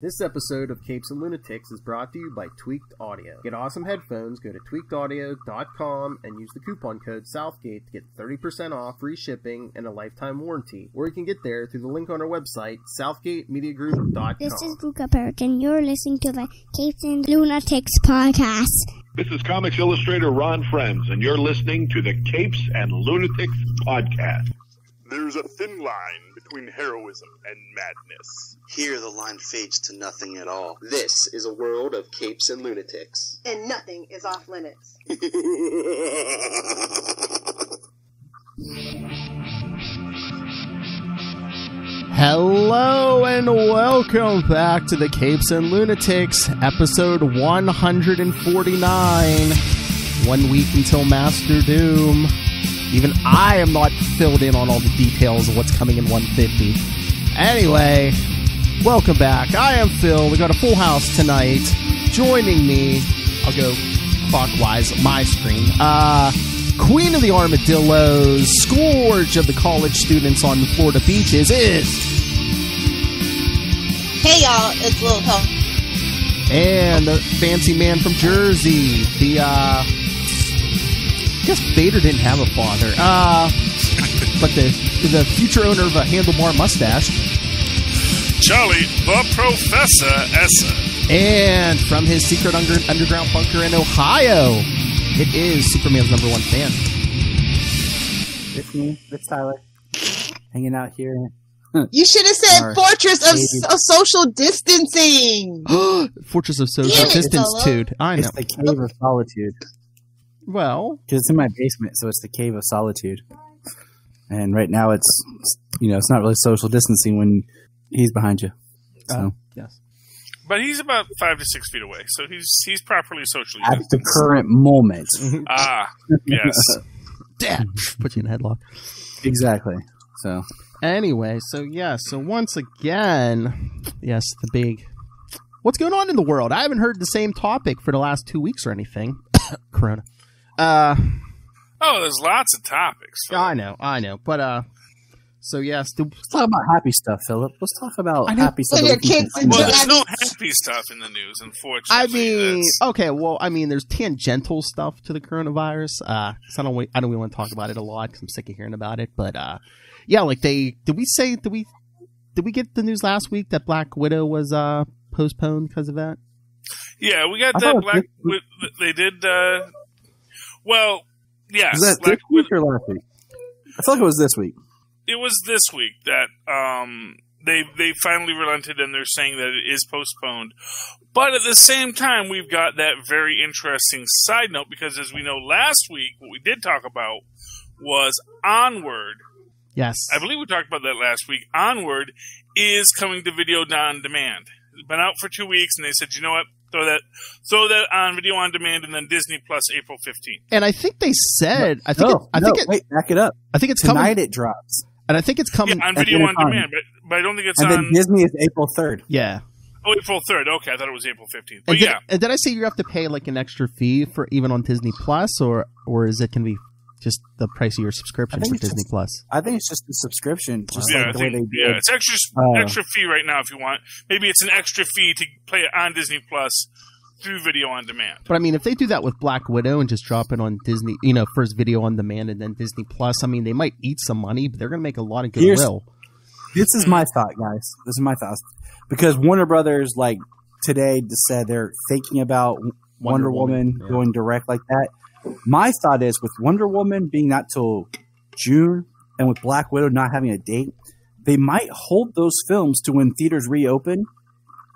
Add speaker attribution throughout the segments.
Speaker 1: This episode of Capes and Lunatics is brought to you by Tweaked Audio. Get awesome headphones, go to tweakedaudio.com and use the coupon code Southgate to get 30% off, free shipping, and a lifetime warranty. Or you can get there through the link on our website, southgatemediagroup.com.
Speaker 2: This is Luca Perk, and you're listening to the Capes and Lunatics podcast.
Speaker 3: This is comics illustrator Ron Friends, and you're listening to the Capes and Lunatics podcast.
Speaker 4: There's a thin line between heroism and madness.
Speaker 5: Here the line fades to nothing at all.
Speaker 1: This is a world of capes and lunatics.
Speaker 6: and nothing is off limits.
Speaker 1: Hello and welcome back to the Capes and Lunatics, episode 149. One week until Master Doom. Even I am not filled in on all the details of what's coming in 150. Anyway, welcome back. I am Phil. We got a full house tonight. Joining me, I'll go clockwise, my screen. Uh, Queen of the Armadillos, scourge of the college students on the Florida beaches is.
Speaker 7: Hey y'all, it's Lil Pump.
Speaker 1: And the fancy man from Jersey, the uh guess Vader didn't have a father. Uh but the the future owner of a handlebar mustache.
Speaker 4: Charlie, the Professor Esser.
Speaker 1: And from his secret under, underground bunker in Ohio, it is Superman's number one fan.
Speaker 8: It's me. It's Tyler. Hanging out here.
Speaker 7: You should have said
Speaker 8: Or
Speaker 7: Fortress of,
Speaker 8: maybe-
Speaker 7: of Social Distancing.
Speaker 1: Fortress of Social
Speaker 7: Damn it,
Speaker 1: Distance
Speaker 7: fella.
Speaker 1: Tude. I know.
Speaker 8: It's the Cave of Solitude.
Speaker 1: Well,
Speaker 8: Because it's in my basement, so it's the Cave of Solitude. And right now it's, you know, it's not really social distancing when he's behind you. So,
Speaker 1: uh, yes.
Speaker 4: But he's about five to six feet away, so he's he's properly socially
Speaker 8: at
Speaker 4: distanced.
Speaker 8: the current moment.
Speaker 4: Ah, yes.
Speaker 1: Dad, put you in a headlock.
Speaker 8: exactly. So,
Speaker 1: Anyway, so yeah, so once again, yes, the big. What's going on in the world? I haven't heard the same topic for the last two weeks or anything. Corona. Uh,
Speaker 4: Oh, there's lots of topics.
Speaker 1: I know, I know, but uh, so yes, the,
Speaker 8: let's talk about happy stuff, Philip. Let's talk about
Speaker 1: I
Speaker 8: happy stuff.
Speaker 7: Your
Speaker 8: we can
Speaker 7: kids
Speaker 4: Well, there's no happy stuff in the news, unfortunately.
Speaker 1: I mean,
Speaker 4: That's-
Speaker 1: okay, well, I mean, there's tangential stuff to the coronavirus. Uh, 'cause I don't, wa- I don't really want to talk about it a lot because I'm sick of hearing about it. But uh, yeah, like they did we say did we did we get the news last week that Black Widow was uh postponed because of that?
Speaker 4: yeah, we got
Speaker 8: I
Speaker 4: that
Speaker 8: it was
Speaker 4: black.
Speaker 8: this
Speaker 4: They did. uh Well, yes,
Speaker 8: Was that
Speaker 4: Black
Speaker 8: this week or last week? I feel like it was this week.
Speaker 4: it was this week that um, they they finally relented and they're saying that it is postponed. But at the same time, we've got that very interesting side note because, as we know, last week what we did talk about was Onward.
Speaker 1: Yes,
Speaker 4: I believe we talked about that last week. Onward is coming to video on demand. It's been out for two weeks, and they said, you know what? Throw that, throw that on video on demand, and then Disney Plus April fifteenth.
Speaker 1: and I think they said I think
Speaker 8: no,
Speaker 1: it, I
Speaker 8: no,
Speaker 1: think it,
Speaker 8: wait, back it up.
Speaker 1: I think it's
Speaker 8: Tonight
Speaker 1: coming,
Speaker 8: it drops.
Speaker 1: and I think it's
Speaker 4: Yeah,
Speaker 1: coming.
Speaker 4: on video on demand, but, but I don't think it's
Speaker 8: And
Speaker 4: on.
Speaker 8: then Disney is April 3rd.
Speaker 1: yeah.
Speaker 4: oh, April third. Okay, I thought it was April fifteenth. But
Speaker 1: And did,
Speaker 4: yeah,
Speaker 1: and did I say you have to pay like an extra fee for even on Disney Plus, or or is it going to be just the price of your subscription for Disney
Speaker 8: just-
Speaker 1: Plus?
Speaker 8: I think it's just the subscription, just
Speaker 4: yeah,
Speaker 8: like the way they
Speaker 4: yeah,
Speaker 8: did.
Speaker 4: it's extra
Speaker 8: Uh,
Speaker 4: extra fee right now if you want. Maybe it's an extra fee to play it on Disney Plus through video on demand.
Speaker 1: But I mean, if they do that with Black Widow and just drop it on Disney, you know, first video on demand and then Disney Plus, I mean, they might eat some money, but they're going to make a lot of goodwill.
Speaker 8: This is my thought, guys. This is my thoughts. Because Warner Brothers, like today, just said they're thinking about Wonder,
Speaker 1: Wonder
Speaker 8: Woman,
Speaker 1: Woman, yeah.
Speaker 8: going direct like that. My thought is with Wonder Woman being not till June and with Black Widow not having a date, they might hold those films to when theaters reopen,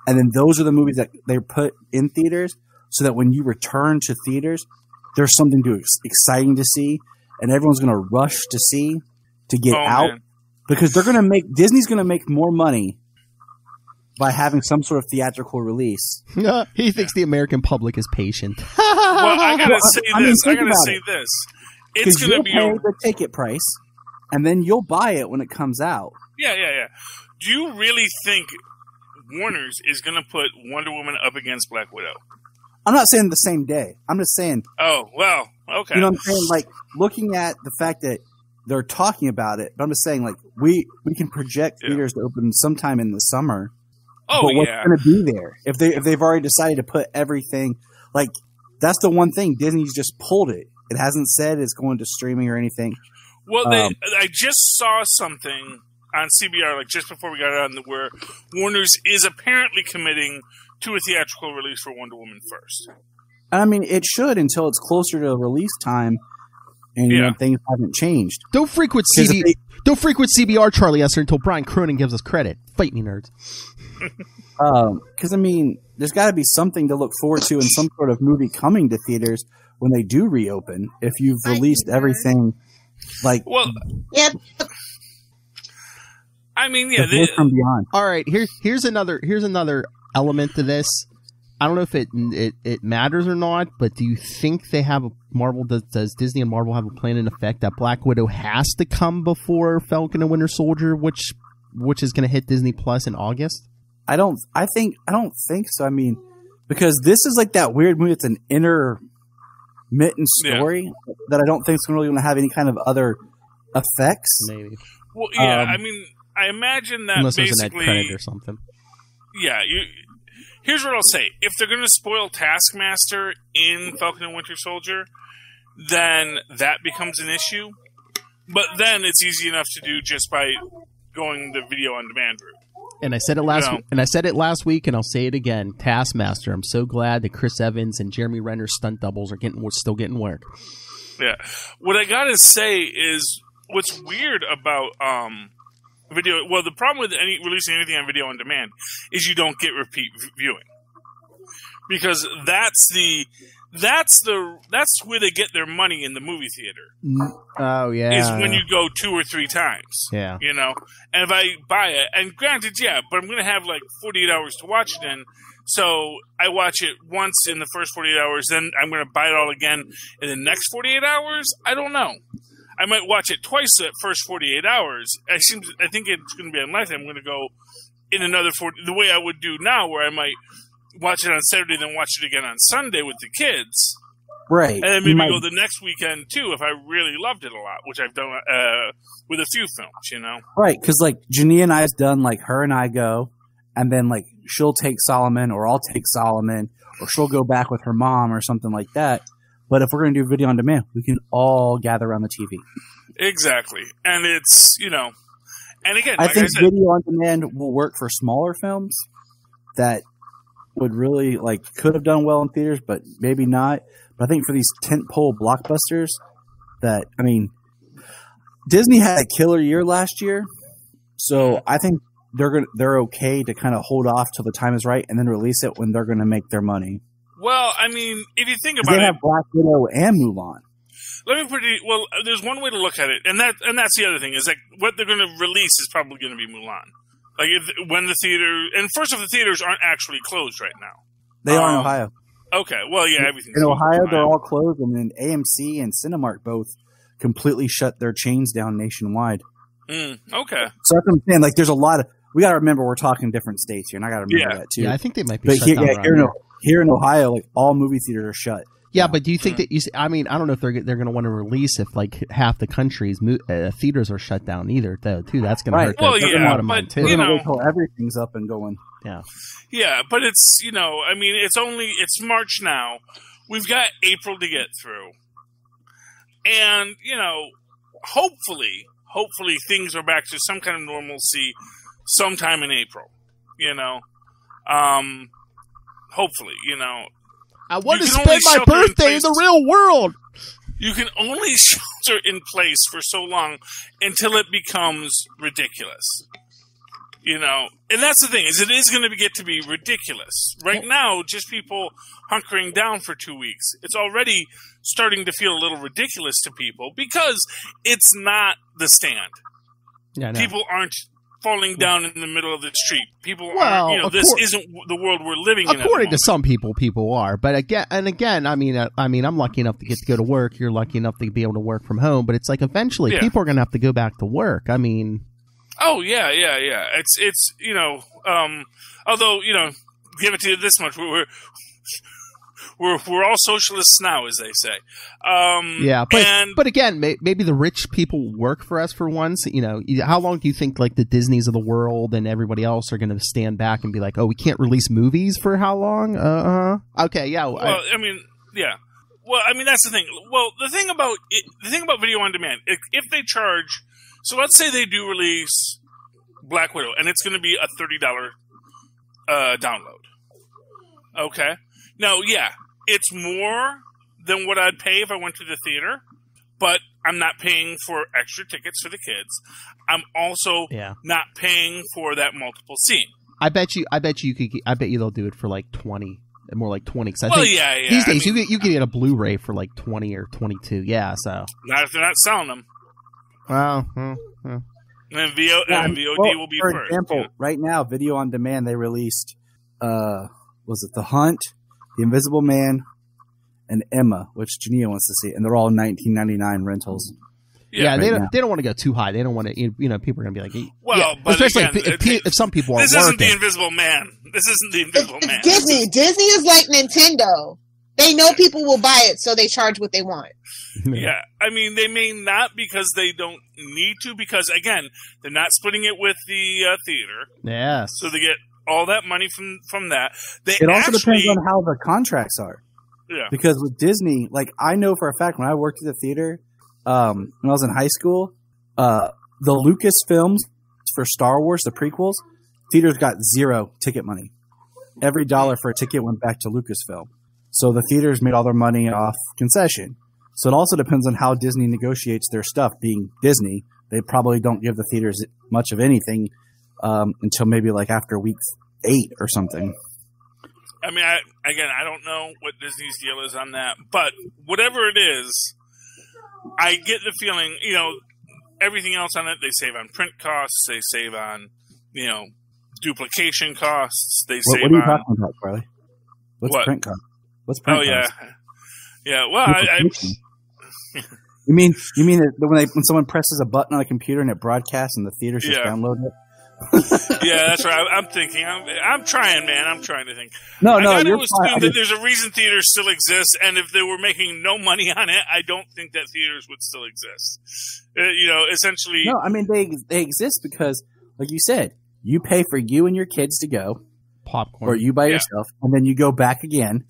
Speaker 8: and then those are the movies that they put in theaters, so that when you return to theaters, there's something to exciting to see, and everyone's going to rush to see to get
Speaker 4: oh
Speaker 8: out
Speaker 4: man,
Speaker 8: because they're going to make Disney's going to make more money by having some sort of theatrical release.
Speaker 1: he thinks the American public is patient.
Speaker 4: well, I gotta say
Speaker 8: I mean,
Speaker 4: this. I gotta say
Speaker 8: it.
Speaker 4: this. It's gonna
Speaker 8: you'll
Speaker 4: be
Speaker 8: pay
Speaker 4: a
Speaker 8: the ticket price, and then you'll buy it when it comes out.
Speaker 4: Yeah, yeah, yeah. Do you really think Warner's is going to put Wonder Woman up against Black Widow?
Speaker 8: I'm not saying the same day. I'm just saying,
Speaker 4: Oh, well, okay.
Speaker 8: you know, what I'm saying like looking at the fact that they're talking about it, but I'm just saying like we we can project
Speaker 4: Yeah.
Speaker 8: theaters to open sometime in the summer.
Speaker 4: Oh
Speaker 8: but what's
Speaker 4: yeah.
Speaker 8: going to be there if they if they've already decided to put everything like that's the one thing Disney's just pulled it. It hasn't said it's going to streaming or anything.
Speaker 4: Well, they,
Speaker 8: Um,
Speaker 4: I just saw something on CBR like just before we got on the where Warner's is apparently committing to a theatrical release for Wonder Woman first.
Speaker 8: I mean, it should until it's closer to release time, and you know, things haven't changed.
Speaker 1: Don't freak with
Speaker 8: 'Cause
Speaker 1: CB.
Speaker 8: they-
Speaker 1: Don't freak with CBR, Charlie Esser, until Brian Cronin gives us credit. Fight me, nerds.
Speaker 8: Um, because I mean, there's got to be something to look forward to, in some sort of movie coming to theaters when they do reopen. If you've released everything, like
Speaker 4: Well,
Speaker 7: Yep.
Speaker 4: I mean, yeah,
Speaker 8: the voice from beyond.
Speaker 1: All right, here here's another here's another element to this. I don't know if it it, it matters or not, but do you think they have a Marvel does, does Disney and Marvel have a plan in effect that Black Widow has to come before Falcon and Winter Soldier, which which is going to hit Disney Plus in August?
Speaker 8: I don't. I think. I don't think so. I mean, because this is like that weird movie. It's an intermittent
Speaker 4: Yeah.
Speaker 8: story that I don't think is really going to have any kind of other effects.
Speaker 1: Maybe
Speaker 4: well, yeah.
Speaker 8: um,
Speaker 4: I mean, I imagine that
Speaker 1: unless there's an end
Speaker 4: basically,
Speaker 1: credit or something.
Speaker 4: yeah. You, here's what I'll say: if they're going to spoil Taskmaster in Falcon and Winter Soldier, then that becomes an issue. But then it's easy enough to do just by going the video on demand route.
Speaker 1: And I said it last
Speaker 4: No.
Speaker 1: and I said it last week, and I'll say it again. Taskmaster. I'm so glad that Chris Evans and Jeremy Renner's stunt doubles are getting still getting work.
Speaker 4: Yeah. What I gotta say is what's weird about um video well the problem with any releasing anything on video on demand is you don't get repeat viewing. Because that's the that's the that's where they get their money in the movie theater.
Speaker 1: Oh yeah,
Speaker 4: Is when you go two or three times.
Speaker 1: yeah.
Speaker 4: You know? And if I buy it and granted, yeah, but I'm gonna have like forty eight hours to watch it in. So I watch it once in the first 48 hours, then I'm going to buy it all again in the next 48 hours. I don't know. I might watch it twice that first 48 hours. I seem I think it's going to be unlikely. I'm going to go in another 40 the way I would do now where I might watch it on Saturday then watch it again on Sunday with the kids.
Speaker 8: Right.
Speaker 4: And then maybe
Speaker 8: might-
Speaker 4: go the next weekend too if I really loved it a lot, which I've done uh, with a few films, you know.
Speaker 8: Right, because like Jania and I's done like her and I go, and then like she'll take Solomon, or I'll take Solomon, or she'll go back with her mom or something like that. But if we're gonna do video on demand, we can all gather around the TV.
Speaker 4: Exactly. And it's, you know, and again,
Speaker 8: I
Speaker 4: like
Speaker 8: think
Speaker 4: I said,
Speaker 8: video on demand will work for smaller films that would really like could have done well in theaters, but maybe not. But I think for these tentpole blockbusters, that I mean, Disney had a killer year last year, so I think they're gonna they're okay to kind of hold off till the time is right and then release it when they're going to make their money.
Speaker 4: well, I mean, if you think about
Speaker 8: They
Speaker 4: it,
Speaker 8: have Black Widow and Mulan.
Speaker 4: let me put it. Well, there's one way to look at it, and that and that's the other thing is like what they're going to release is probably going to be Mulan. Like if, when the theater and first of the theaters aren't actually closed right now.
Speaker 8: They are in
Speaker 4: Um,
Speaker 8: Ohio.
Speaker 4: Okay, well, yeah, everything
Speaker 8: In
Speaker 4: closed
Speaker 8: Ohio, they're all closed, and then AMC and Cinemark both completely shut their chains down nationwide.
Speaker 4: Mm, okay,
Speaker 8: So that's what I'm saying. Like, there's a lot of. We got to remember we're talking different states here, and I got to remember
Speaker 4: Yeah.
Speaker 8: that too.
Speaker 1: Yeah, I think they might be
Speaker 8: but
Speaker 1: shut
Speaker 8: here,
Speaker 1: down
Speaker 8: yeah, here, in,
Speaker 1: here
Speaker 8: in Ohio, like all movie theaters are shut.
Speaker 1: Yeah, but do you think
Speaker 4: Mm.
Speaker 1: that you? s- I mean, I don't know if they're they're going to want to release if like half the country's mo- uh, theaters are shut down either. Though, too, that's going
Speaker 8: Right.
Speaker 1: to hurt.
Speaker 4: Well,
Speaker 1: their
Speaker 4: yeah,
Speaker 1: bottom line
Speaker 4: but,
Speaker 1: too.
Speaker 8: We're
Speaker 4: You
Speaker 8: gonna
Speaker 4: know-
Speaker 8: wait till everything's up and going.
Speaker 4: Yeah, yeah, but it's you know, I mean, it's only it's March now. We've got April to get through, and you know, hopefully, hopefully things are back to some kind of normalcy sometime in April. You know, um, hopefully, you know,
Speaker 1: I want to spend my
Speaker 4: shelter in
Speaker 1: birthday in the real world.
Speaker 4: you can only shelter in place for so long until it becomes ridiculous. You know, and that's the thing is it is going to get to be ridiculous. Right now, just people hunkering down for two weeks, it's already starting to feel a little ridiculous to people because it's not the stand.
Speaker 1: Yeah.
Speaker 4: People aren't falling down in the middle of the street. People
Speaker 1: Well,
Speaker 4: are, you know, this
Speaker 1: course-
Speaker 4: isn't the world we're living in.
Speaker 1: According to some people, people are, but again, and again, I mean, uh, I mean, I'm lucky enough to get to go to work. You're lucky enough to be able to work from home, but it's like eventually
Speaker 4: Yeah.
Speaker 1: people are going to have to go back to work. I mean,
Speaker 4: Oh yeah, yeah, yeah. It's it's you know, um, although you know, give it to you this much, we're we're we're we're all socialists now, as they say. Um,
Speaker 1: Yeah, but
Speaker 4: and
Speaker 1: but again, may, maybe the rich people work for us for once. You know, how long do you think like the Disneys of the world and everybody else are going to stand back and be like, "Oh, we can't release movies for how long?" Uh huh. Okay, yeah. I-
Speaker 4: well, I mean, yeah. Well, I mean that's the thing. Well, the thing about it, the thing about video on demand, if, if they charge, so let's say they do release Black Widow, and it's going to be a thirty dollar uh, download. Okay. Now, yeah, it's more than what I'd pay if I went to the theater, but I'm not paying for extra tickets for the kids. I'm also
Speaker 1: yeah.
Speaker 4: not paying for that multiple scene.
Speaker 1: I bet you. I bet you could. get- I bet you they'll do it for like twenty, more like twenty. Because I
Speaker 4: Well,
Speaker 1: think
Speaker 4: yeah, yeah.
Speaker 1: these
Speaker 4: I
Speaker 1: days
Speaker 4: mean,
Speaker 1: you get you can get a Blu-ray for like twenty or twenty-two. Yeah. So.
Speaker 4: not if they're not selling them.
Speaker 1: Well. hmm, hmm.
Speaker 4: And then VO,
Speaker 8: Yeah,
Speaker 4: and VOD
Speaker 8: well,
Speaker 4: will be
Speaker 8: for
Speaker 4: first.
Speaker 8: example,
Speaker 4: yeah.
Speaker 8: right now, video on demand, they released, uh, was it The Hunt, The Invisible Man, and Emma, which Jania wants to see, and they're all 19.99 rentals.
Speaker 1: Yeah,
Speaker 8: right
Speaker 1: they don't.
Speaker 8: now.
Speaker 1: They don't want to go too high. They don't want to. You know, people are going to be like,
Speaker 4: Well,
Speaker 1: yeah,
Speaker 4: but
Speaker 1: especially
Speaker 4: again,
Speaker 1: if, if,
Speaker 4: it-
Speaker 1: if some people aren't
Speaker 4: This isn't
Speaker 1: working.
Speaker 4: the Invisible Man. This isn't the Invisible Man.
Speaker 7: Disney. Disney is like Nintendo. They know people will buy it, so they charge what they want.
Speaker 4: Yeah, I mean they may not because they don't need to because again they're not splitting it with the uh, theater,
Speaker 1: Yes.
Speaker 4: so they get all that money from from that. They
Speaker 8: It also
Speaker 4: actually,
Speaker 8: depends on how the contracts are.
Speaker 4: yeah,
Speaker 8: Because with Disney, like I know for a fact when I worked at the theater, um, when I was in high school, uh, the Lucas films for Star Wars, the prequels, theaters got zero ticket money. Every dollar for a ticket went back to Lucasfilm. So the theaters made all their money off concession. So it also depends on how Disney negotiates their stuff. Being Disney, they probably don't give the theaters much of anything um, until maybe like after week eight or something.
Speaker 4: I mean I, again I don't know what Disney's deal is on that, but whatever it is, I get the feeling you know everything else on it they save on print costs, they save on you know duplication costs, they
Speaker 8: What,
Speaker 4: save
Speaker 8: what are you
Speaker 4: on
Speaker 8: talking about, Charlie? What's
Speaker 4: What?
Speaker 8: print cost? What's print
Speaker 4: oh yeah
Speaker 8: cost?
Speaker 4: yeah well I, I
Speaker 8: you mean you mean that when they when someone presses a button on a computer and it broadcasts and the theaters just
Speaker 4: Yeah.
Speaker 8: download it?
Speaker 4: Yeah, that's right. I'm, I'm thinking. I'm, I'm trying, man. I'm trying to think.
Speaker 8: No,
Speaker 4: I
Speaker 8: no,
Speaker 4: gotta
Speaker 8: you're
Speaker 4: assume
Speaker 8: fine.
Speaker 4: That there's a reason theaters still exist, and if they were making no money on it, I don't think that theaters would still exist. Uh, you know, essentially,
Speaker 8: no, I mean they they exist because, like you said, you pay for you and your kids to go,
Speaker 1: Popcorn.
Speaker 8: or you by
Speaker 4: Yeah.
Speaker 8: yourself, and then you go back again.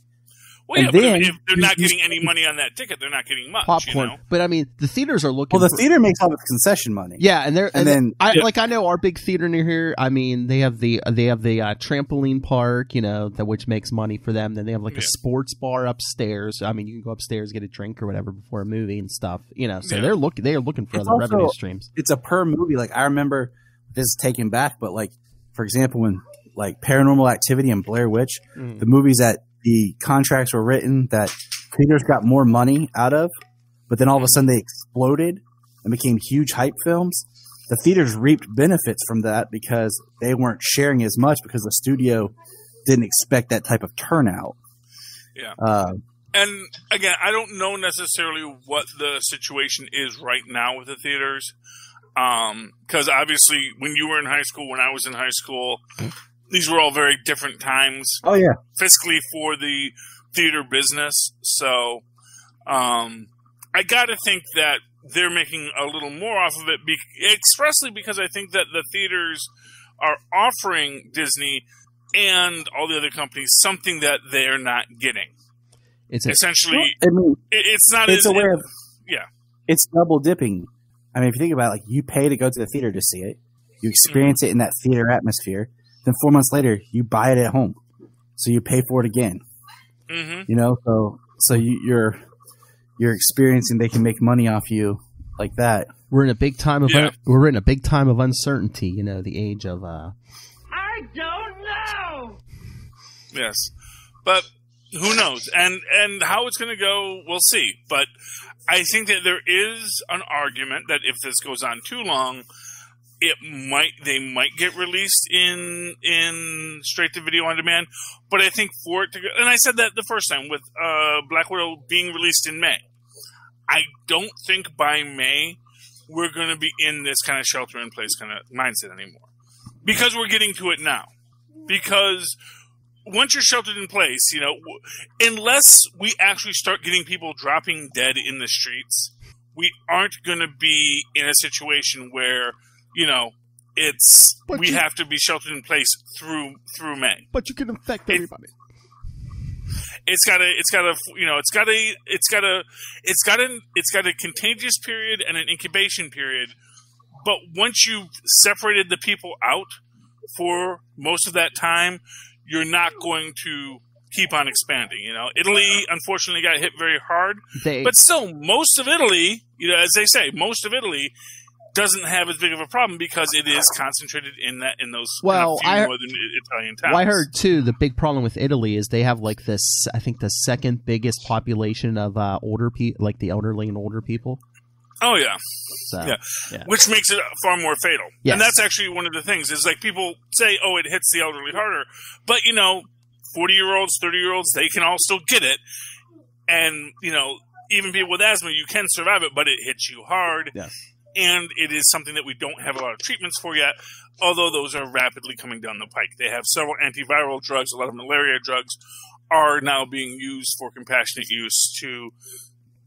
Speaker 4: Well, yeah,
Speaker 8: and
Speaker 4: but
Speaker 8: then
Speaker 4: if, if they're not getting any money on that ticket, they're not getting much.
Speaker 1: popcorn.
Speaker 4: You know?
Speaker 1: But I mean, the theaters are looking.
Speaker 8: Well, the
Speaker 1: for-
Speaker 8: theater makes all the concession money.
Speaker 1: Yeah, and they're
Speaker 8: And then-
Speaker 1: I
Speaker 4: Yeah.
Speaker 1: like I know our big theater near here. I mean, they have the they have the uh, trampoline park, you know, that which makes money for them. Then they have like
Speaker 4: Yeah.
Speaker 1: a sports bar upstairs. I mean, you can go upstairs get a drink or whatever before a movie and stuff. You know, so
Speaker 4: Yeah.
Speaker 1: they're looking they are looking for
Speaker 8: It's
Speaker 1: other
Speaker 8: also-
Speaker 1: revenue streams.
Speaker 8: it's a per movie. Like I remember this is taken back, but like for example, when like Paranormal Activity and Blair Witch,
Speaker 1: Mm.
Speaker 8: the movies that the contracts were written that theaters got more money out of, but then all of a sudden they exploded and became huge hype films. The theaters reaped benefits from that because they weren't sharing as much because the studio didn't expect that type of turnout.
Speaker 4: Yeah.
Speaker 8: Uh,
Speaker 4: And again, I don't know necessarily what the situation is right now with the theaters. Because obviously, when you were in high school, when I was in high school, these were all very different times.
Speaker 8: oh yeah,
Speaker 4: fiscally for the theater business. So, um, I got to think that they're making a little more off of it, be- expressly because I think that the theaters are offering Disney and all the other companies something that they're not getting.
Speaker 1: It's a,
Speaker 4: Essentially,
Speaker 8: I mean,
Speaker 4: it, it's not
Speaker 8: it's
Speaker 4: as
Speaker 8: a way of
Speaker 4: yeah.
Speaker 8: it's double dipping. I mean, if you think about it, like you pay to go to the theater to see it, you experience it in that theater atmosphere. Then four months later, you buy it at home, so you pay for it again.
Speaker 4: hmm
Speaker 8: You know, so so you, you're you're experiencing they can make money off you like that.
Speaker 1: we're in a big time of
Speaker 4: Yeah.
Speaker 1: un- we're in a big time of uncertainty. You know, the age of uh I don't know.
Speaker 4: Yes, but who knows? And and how it's going to go, we'll see. But I think that there is an argument that if this goes on too long, it might they might get released in in straight to video on demand. But I think for it to go, and I said that the first time with uh, Black Widow being released in May. I don't think by May we're going to be in this kind of shelter in place kind of mindset anymore because we're getting to it now because once you're sheltered in place, you know, unless we actually start getting people dropping dead in the streets, we aren't going to be in a situation where, you know, it's
Speaker 1: But
Speaker 4: we
Speaker 1: you-
Speaker 4: have to be sheltered in place through through May.
Speaker 1: But you can infect
Speaker 4: It-
Speaker 1: everybody.
Speaker 4: It's got a, it's got a, you know, it's got a, it's got a, it's got a, it's got a contagious period and an incubation period. But once you've separated the people out for most of that time, you're not going to keep on expanding. You know, Italy unfortunately got hit very hard,
Speaker 1: They
Speaker 4: but still, most of Italy, you know, as they say, most of Italy doesn't have as big of a problem because it is concentrated in that in those in a
Speaker 1: Well,
Speaker 4: few
Speaker 1: I-
Speaker 4: northern Italian towns.
Speaker 1: Well, I heard too. The big problem with Italy is they have like this. I think the second biggest population of uh, older people, like the elderly and older people.
Speaker 4: Oh yeah.
Speaker 1: So
Speaker 4: Yeah.
Speaker 1: yeah.
Speaker 4: which makes it far more fatal.
Speaker 1: Yes.
Speaker 4: And that's actually one of the things is like people say, "Oh, it hits the elderly harder," but you know, forty year olds, thirty year olds, they can all still get it, and you know, even people with asthma, you can survive it, but it hits you hard.
Speaker 1: Yes.
Speaker 4: And it is something that we don't have a lot of treatments for yet, although those are rapidly coming down the pike. They have several antiviral drugs, a lot of malaria drugs are now being used for compassionate use to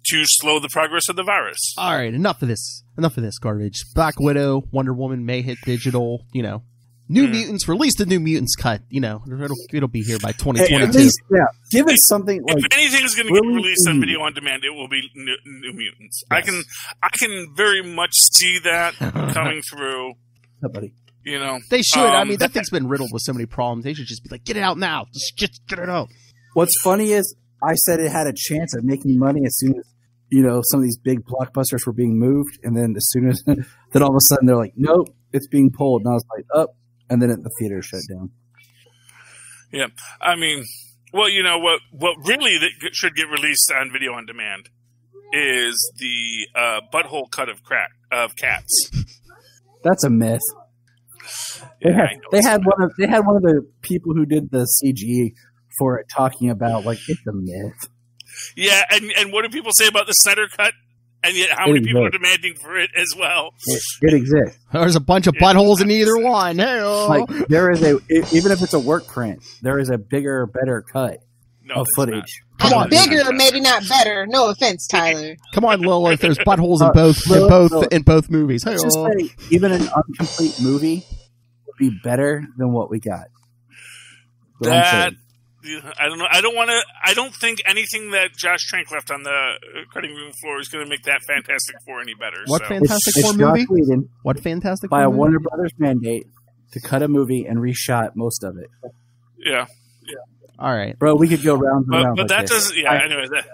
Speaker 4: to slow the progress of the virus.
Speaker 1: All right, enough of this. Enough of this garbage. Black Widow, Wonder Woman may hit digital. You know, New
Speaker 4: Hmm.
Speaker 1: Mutants. Release the New Mutants cut. You know, it'll it'll be here by
Speaker 8: At
Speaker 1: 2022.
Speaker 8: least, yeah, give us something like
Speaker 4: if anything is going to get released on video on demand, it will be New, New Mutants. I can I can very much see that coming through.
Speaker 8: somebody.
Speaker 4: You know,
Speaker 1: They should. I
Speaker 4: Um,
Speaker 1: mean, that thing's been riddled with so many problems. They should just be like, get it out now. Just, just get it out.
Speaker 8: What's funny is I said it had a chance of making money as soon as you know some of these big blockbusters were being moved, and then as soon as then all of a sudden they're like, nope, it's being pulled, and I was like, up, and then the theater shut down.
Speaker 4: yeah. I mean, well, you know what? What really that should get released on video on demand is the uh, butthole cut of crack of cats.
Speaker 8: That's a myth. They
Speaker 4: Yeah,
Speaker 8: had, they had one of they had one of the people who did the CG for it talking about like it's a myth.
Speaker 4: Yeah, and and what do people say about the Snyder cut? And yet, how
Speaker 8: It
Speaker 4: many people are demanding for it as well?
Speaker 8: It, it exists.
Speaker 1: There's a bunch of buttholes in either one. Hey,
Speaker 8: Like there is a e- even if it's a work print, there is a bigger, better cut
Speaker 4: No,
Speaker 8: of
Speaker 4: there's
Speaker 8: footage.
Speaker 1: Come on.
Speaker 7: Bigger, maybe not better. No offense, Tyler.
Speaker 1: come on, Lilith. There's buttholes in
Speaker 8: Uh,
Speaker 1: both in both
Speaker 8: Lilith.
Speaker 1: in both movies. Hey,
Speaker 8: Let's just say even an incomplete movie would be better than what we got. That's what I'm
Speaker 4: That
Speaker 8: saying.
Speaker 4: I don't know. I don't want to. I don't think anything that Josh Trank left on the uh, cutting room floor is going to make that Fantastic Four any better.
Speaker 1: What
Speaker 4: so.
Speaker 1: Fantastic
Speaker 8: it's,
Speaker 1: Four
Speaker 8: it's
Speaker 1: movie?
Speaker 8: Whedon
Speaker 1: What fantastic
Speaker 8: by a
Speaker 1: Four movie?
Speaker 8: Warner Brothers mandate to cut a movie and reshot most of it.
Speaker 4: Yeah, Yeah.
Speaker 1: All right.
Speaker 8: Bro, we could go round and
Speaker 4: but,
Speaker 8: round.
Speaker 4: but
Speaker 8: like
Speaker 4: that
Speaker 8: this.
Speaker 4: doesn't. Yeah.
Speaker 8: I,
Speaker 4: anyway, that,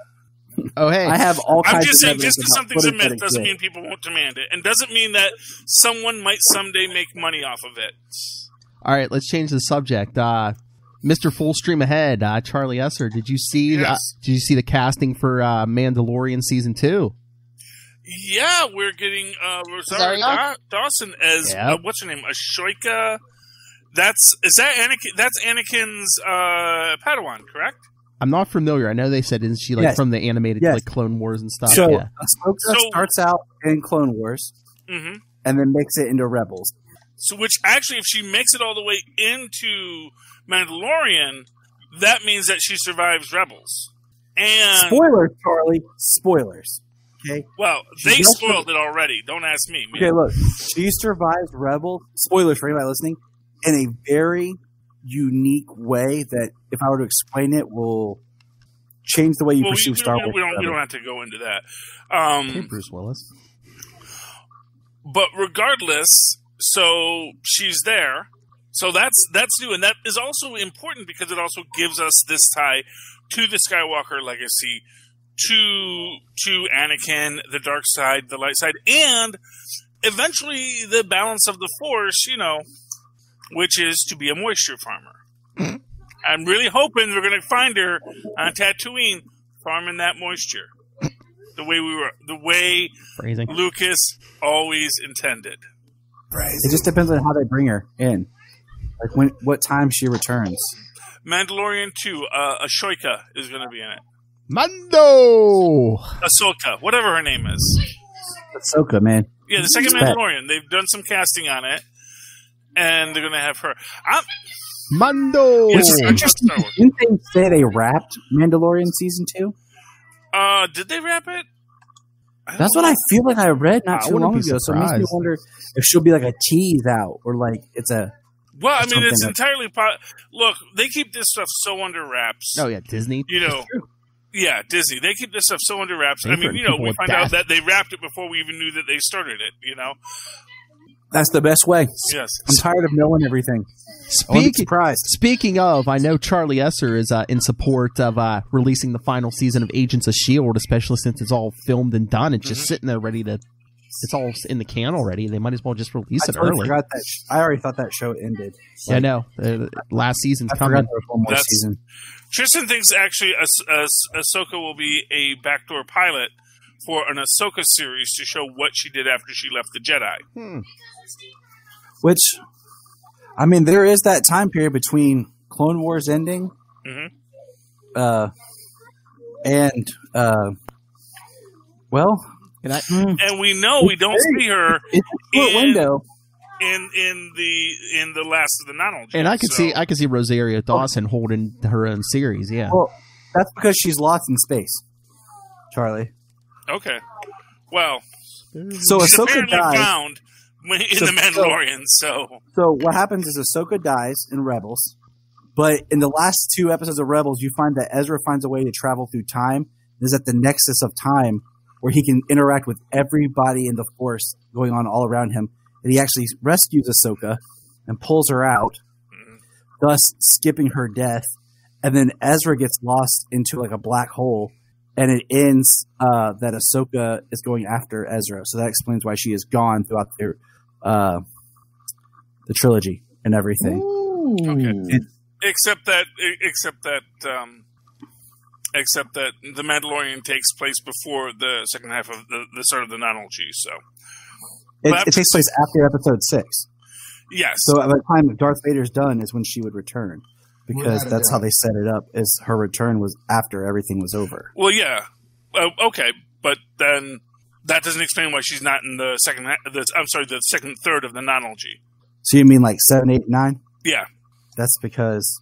Speaker 1: Oh, hey.
Speaker 8: I have all
Speaker 4: I'm
Speaker 8: kinds
Speaker 4: just
Speaker 8: of
Speaker 4: saying, just because something's a
Speaker 8: footage
Speaker 4: myth doesn't mean people won't demand it, and doesn't mean that someone might someday make money off of it.
Speaker 1: All right, let's change the subject. Uh, Mr. Full Stream Ahead, uh, Charlie Esser, did you see?
Speaker 4: Yes.
Speaker 1: Uh, did you see the casting for uh, Mandalorian season two?
Speaker 4: Yeah, we're getting uh, Rosario
Speaker 7: Rosario?
Speaker 4: Da- Dawson as
Speaker 1: Yep.
Speaker 4: uh, what's her name, Ahsoka. That's is that Anakin? That's Anakin's uh, Padawan, correct?
Speaker 1: I'm not familiar. I know they said isn't she like
Speaker 8: Yes.
Speaker 1: from the animated
Speaker 8: Yes.
Speaker 1: like Clone Wars and stuff?
Speaker 8: So
Speaker 1: yeah.
Speaker 8: Ahsoka
Speaker 4: So-
Speaker 8: starts out in Clone Wars
Speaker 4: hmm
Speaker 8: and then makes it into Rebels.
Speaker 4: So, which actually, if she makes it all the way into Mandalorian, that means that she survives Rebels. And
Speaker 8: Spoilers, Charlie. Spoilers. Okay.
Speaker 4: well, they
Speaker 8: She's
Speaker 4: spoiled it already. Don't ask me. man.
Speaker 8: Okay, look. She survives Rebel. Spoilers for anybody listening. In a very unique way that, if I were to explain it, will change the way you
Speaker 4: Well, we,
Speaker 8: perceive
Speaker 4: we-
Speaker 8: Star Wars.
Speaker 4: we don't, we don't have to go into that. Um,
Speaker 1: Hey, Bruce Willis.
Speaker 4: but regardless, so she's there. So that's that's new, and that is also important because it also gives us this tie to the Skywalker legacy, to to Anakin, the dark side, the light side, and eventually the balance of the Force. You know, which is to be a moisture farmer. Mm-hmm. I'm really hoping we're going to find her on Tatooine farming that moisture, the way we were, the way
Speaker 1: Phrasing.
Speaker 4: Lucas always intended.
Speaker 8: It just depends on how they bring her in. Like when, what time she returns.
Speaker 4: Mandalorian 2, uh, Ahsoka is going to be in it.
Speaker 1: Mando.
Speaker 4: Ahsoka, whatever her name is.
Speaker 8: Ahsoka, man.
Speaker 4: Yeah, the second
Speaker 8: Respect.
Speaker 4: Mandalorian. They've done some casting on it, and they're going to have her. I'm,
Speaker 1: Mando.
Speaker 4: Yes,
Speaker 8: It's
Speaker 4: sir.
Speaker 8: interesting. Didn't they say they wrapped Mandalorian season two?
Speaker 4: Uh, did they wrap it?
Speaker 8: That's
Speaker 4: don't
Speaker 8: what I feel like I read not
Speaker 1: I
Speaker 8: too long ago. So it makes me wonder if she'll be like a tease out or like it's a
Speaker 4: Well, I mean, it's
Speaker 8: something
Speaker 4: entirely. Po- Look, they keep this stuff so under wraps.
Speaker 1: Oh yeah, Disney.
Speaker 4: You know, yeah, Disney. They keep this stuff so under wraps. I mean, you know, we find
Speaker 1: death.
Speaker 4: out that they wrapped it before we even knew that they started it. You know,
Speaker 8: that's the best way.
Speaker 4: yes.
Speaker 8: I'm tired of knowing everything. I
Speaker 1: Speaking
Speaker 8: surprised.
Speaker 1: speaking of, I know Charlie Esser is uh, in support of uh, releasing the final season of Agents of Shield, especially since it's all filmed and done. It's
Speaker 8: Mm-hmm.
Speaker 1: just sitting there ready to. It's all in the can already. They might as well just release
Speaker 8: I
Speaker 1: it
Speaker 8: totally
Speaker 1: early.
Speaker 8: forgot that. Sh- I already thought that show ended.
Speaker 1: Yeah, I know. Uh, last season's
Speaker 8: I
Speaker 1: coming.
Speaker 8: there was one more
Speaker 4: That's-
Speaker 8: season.
Speaker 4: Tristan thinks actually Ah- Ah- Ahsoka will be a backdoor pilot for an Ahsoka series to show what she did after she left the Jedi.
Speaker 1: Hmm.
Speaker 8: Which, I mean, there is that time period between Clone Wars ending,
Speaker 4: Mhm.
Speaker 8: uh, and uh, well,
Speaker 1: And I,
Speaker 8: hmm,
Speaker 4: And we know we don't see her
Speaker 8: it's a short
Speaker 4: And-
Speaker 8: window.
Speaker 4: in in the in the last of the non
Speaker 1: and I could
Speaker 4: so.
Speaker 1: see I could see Rosario Dawson holding her own series. Yeah.
Speaker 8: Well, that's because she's lost in space, Charlie.
Speaker 4: Okay. Well,
Speaker 8: So
Speaker 4: she's
Speaker 8: Ahsoka dies.
Speaker 4: found in
Speaker 8: So-
Speaker 4: the Mandalorian. So
Speaker 8: So what happens is Ahsoka dies in Rebels, but in the last two episodes of Rebels, you find that Ezra finds a way to travel through time. Is at the nexus of time where he can interact with everybody in the Force going on all around him, and he actually rescues Ahsoka and pulls her out, thus skipping her death. And then Ezra gets lost into like a black hole, and it ends uh, that Ahsoka is going after Ezra. So that explains why she is gone throughout the uh, the trilogy and everything.
Speaker 4: Okay. except that except that um, except that the Mandalorian takes place before the second half of the, the start of the nonology. So
Speaker 8: It, it takes place after episode six.
Speaker 4: yes,
Speaker 8: So at the time Darth Vader's done is when she would return. Because that's how they set it up. Is her return was after everything was over.
Speaker 4: well, yeah, uh, okay, but then that doesn't explain why she's not in the second. The, I'm sorry, the second third of the nonology.
Speaker 8: So you mean like seven, eight, nine?
Speaker 4: Yeah,
Speaker 8: That's because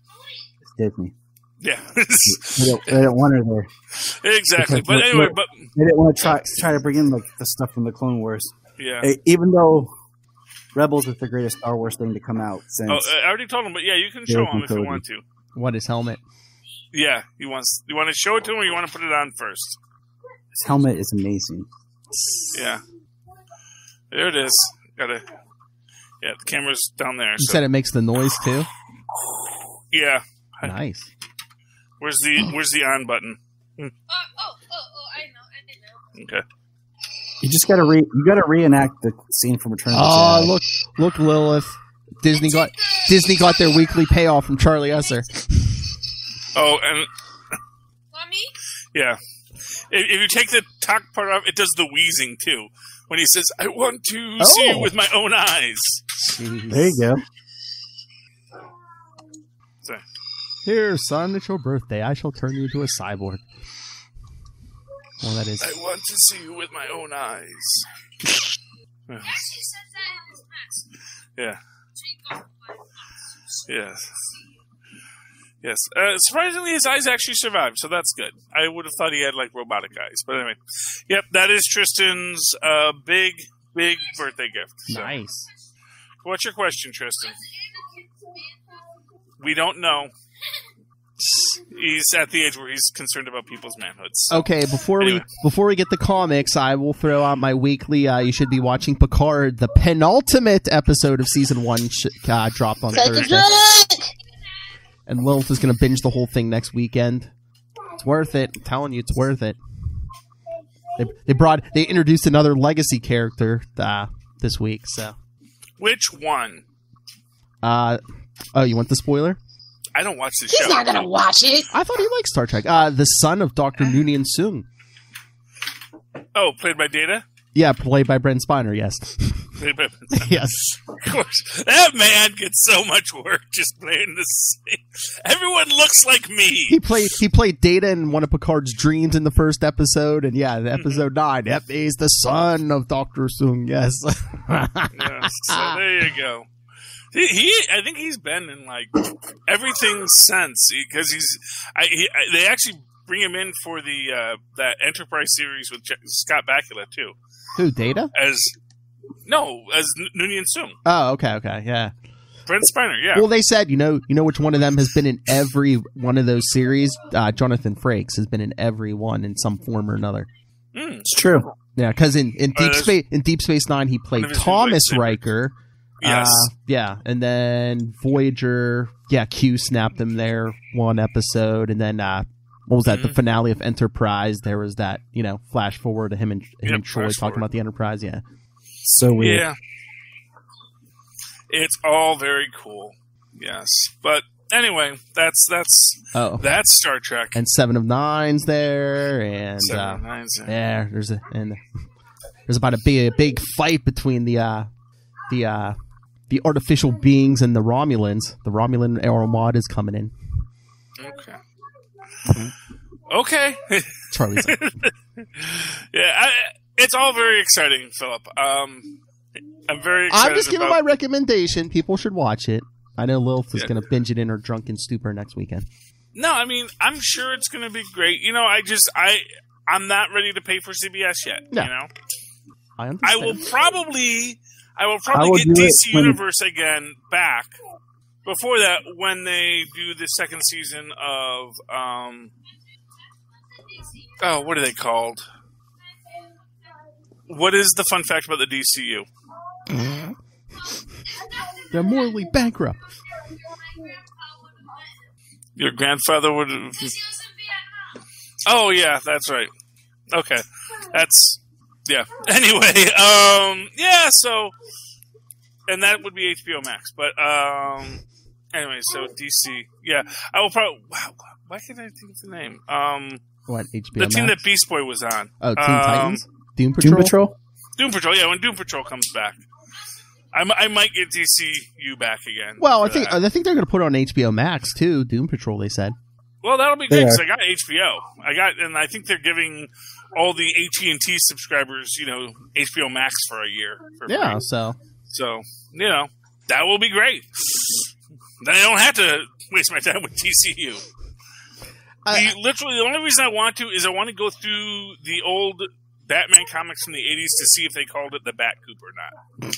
Speaker 8: it's Disney.
Speaker 4: Yeah,
Speaker 8: They don't, they don't want her there.
Speaker 4: exactly.
Speaker 8: Because
Speaker 4: But anyway,
Speaker 8: look.
Speaker 4: but
Speaker 8: They didn't want to try try to bring in like the stuff from the Clone Wars.
Speaker 4: yeah.
Speaker 8: Eh, Even though Rebels is the greatest Star Wars thing to come out since.
Speaker 4: Oh, I already told him, but yeah, you can show him if you want to.
Speaker 1: what his helmet?
Speaker 4: Yeah, he wants. You want to show it to him, or you want to put it on first?
Speaker 8: His helmet is amazing.
Speaker 4: Yeah, there it is. Got to. Yeah, the camera's down there.
Speaker 1: You
Speaker 4: So.
Speaker 1: said it makes the noise too.
Speaker 4: yeah,
Speaker 1: Nice.
Speaker 4: Where's the where's the on button?
Speaker 9: Oh, oh, oh, oh, I know, I know.
Speaker 4: Okay.
Speaker 8: You just gotta re you gotta reenact the scene from Return of the
Speaker 1: Oh, look, look, Lilith. Disney got Disney got their weekly payoff from Charlie Esser.
Speaker 4: Oh, and
Speaker 9: Want me?
Speaker 4: yeah, if, if you take the talk part off, it does the wheezing too. When he says, "I want to see you
Speaker 1: Oh.
Speaker 4: with my own eyes."
Speaker 8: There you go.
Speaker 4: So,
Speaker 1: Here, son, it's your birthday. I shall turn you into a cyborg. Well, that is.
Speaker 4: I want to see you with my own eyes. Yeah.
Speaker 9: Yes, he said that in his.
Speaker 4: Yeah.
Speaker 9: Take off my eyes.
Speaker 4: Yes. Yes. Uh, surprisingly, his eyes actually survived, so that's good. I would have thought he had like robotic eyes, but anyway. Yep, that is Tristan's uh, big, big birthday gift. So,
Speaker 1: Nice.
Speaker 4: What's your question, Tristan? We don't know. He's at the age where he's concerned about people's manhoods. so-
Speaker 1: Okay, before
Speaker 4: Anyway.
Speaker 1: we before we get the comics, I will throw out my weekly. Uh, you should be watching Picard. The penultimate episode of season one sh- uh, dropped on
Speaker 7: Take a
Speaker 1: Thursday,
Speaker 7: drink.
Speaker 1: and Lilith is going to binge the whole thing next weekend. It's worth it. I'm telling you, it's worth it. They, they brought they introduced another legacy character uh, this week. So,
Speaker 4: Which one?
Speaker 1: uh, oh, you want the spoiler?
Speaker 4: I don't watch this
Speaker 7: He's
Speaker 4: show.
Speaker 7: not gonna watch it.
Speaker 1: I thought he liked Star Trek. Uh, the son of Doctor Noonien Soong.
Speaker 4: Oh, played by Data?
Speaker 1: Yeah, played by Brent Spiner. Yes,
Speaker 4: Played by-
Speaker 1: yes.
Speaker 4: Of course. That man gets so much work just playing the same. Everyone looks like me.
Speaker 1: He played he played Data in one of Picard's dreams in the first episode, and yeah, the episode nine. Yep, he's the son of Doctor Soong. Yes.
Speaker 4: Yeah, so there you go. He, he I think he's been in like everything since because he's. I, he, I, they actually bring him in for the uh, that Enterprise series with J- Scott Bakula too.
Speaker 1: Who? Data?
Speaker 4: As no, as N- Noonien Soong,
Speaker 1: Oh, okay, okay, yeah.
Speaker 4: Brent Spiner. Yeah,
Speaker 1: Well, they said, you know, you know which one of them has been in every one of those series. Uh, Jonathan Frakes has been in every one in some form or another.
Speaker 4: Mm.
Speaker 8: It's true.
Speaker 1: Yeah, because in, in
Speaker 4: Oh,
Speaker 1: Deep
Speaker 4: there's-
Speaker 1: Space in Deep Space Nine he played
Speaker 4: One of his
Speaker 1: Thomas
Speaker 4: lightsabers.
Speaker 1: Riker.
Speaker 4: Yes.
Speaker 1: Uh, yeah, and then Voyager. Yeah, Q snapped him there one episode, and then uh, what was that? The
Speaker 4: Mhm.
Speaker 1: finale of Enterprise. There was that you know flash forward to him and him
Speaker 4: Yep,
Speaker 1: and
Speaker 4: Troi
Speaker 1: talking
Speaker 4: forward.
Speaker 1: about the Enterprise. Yeah,
Speaker 8: So weird.
Speaker 4: Yeah. It's all very cool. Yes. But anyway, that's that's
Speaker 1: oh,
Speaker 4: that's Star Trek.
Speaker 1: and Seven of Nines there, and
Speaker 4: Seven
Speaker 1: uh,
Speaker 4: and Nine's in.
Speaker 1: Yeah, there's a and there's about to be a big fight between the uh the uh the artificial beings and the Romulans. The Romulan Armada is coming in.
Speaker 4: Okay.
Speaker 1: Mm-hmm.
Speaker 4: Okay.
Speaker 1: Charlie's
Speaker 4: yeah, I, it's all very exciting, Philip. Um, I'm very excited
Speaker 1: I'm just giving
Speaker 4: about,
Speaker 1: my recommendation. People should watch it. I know Lilith is
Speaker 4: Yeah.
Speaker 1: going to binge it in her drunken stupor next weekend.
Speaker 4: No, I mean, I'm sure it's going to be great. You know, I just I I'm not ready to pay for CBS yet,
Speaker 1: Yeah.
Speaker 4: you know.
Speaker 1: I understand.
Speaker 4: I will probably I will
Speaker 8: I
Speaker 4: probably
Speaker 8: will
Speaker 4: get
Speaker 8: do
Speaker 4: DC
Speaker 8: when-
Speaker 4: Universe again back before that when they do the second season of um oh what are they called? What is the fun fact about the DCU?
Speaker 1: They're morally bankrupt.
Speaker 4: Your grandfather would have. Oh yeah, that's right. Okay, that's yeah. Anyway, um, yeah. So, and that would be HBO Max. But um, anyway, so DC. Yeah, I will probably. Wow, why can't I think of the name? Um,
Speaker 1: What HBO?
Speaker 4: the team that Beast Boy was on.
Speaker 1: oh, Teen
Speaker 4: um,
Speaker 1: Titans, Doom Patrol.
Speaker 8: Doom Patrol.
Speaker 4: Doom Patrol. Yeah, when Doom Patrol comes back, I, mi- I might get DCU back again.
Speaker 1: Well, I think
Speaker 4: that.
Speaker 1: I think they're going to put it on HBO Max too. Doom Patrol. They said.
Speaker 4: Well, that'll be
Speaker 8: They
Speaker 4: good because. I got HBO. I got, and I think they're giving all the AT and T subscribers, you know, HBO Max for a year. For
Speaker 1: Yeah.
Speaker 4: free.
Speaker 1: So
Speaker 4: So you know that will be great. Then I don't have to waste my time with DCU.
Speaker 1: I-
Speaker 4: the, literally, the only reason I want to is I want to go through the old Batman comics from the '80s to see if they called it the Bat Coop or not.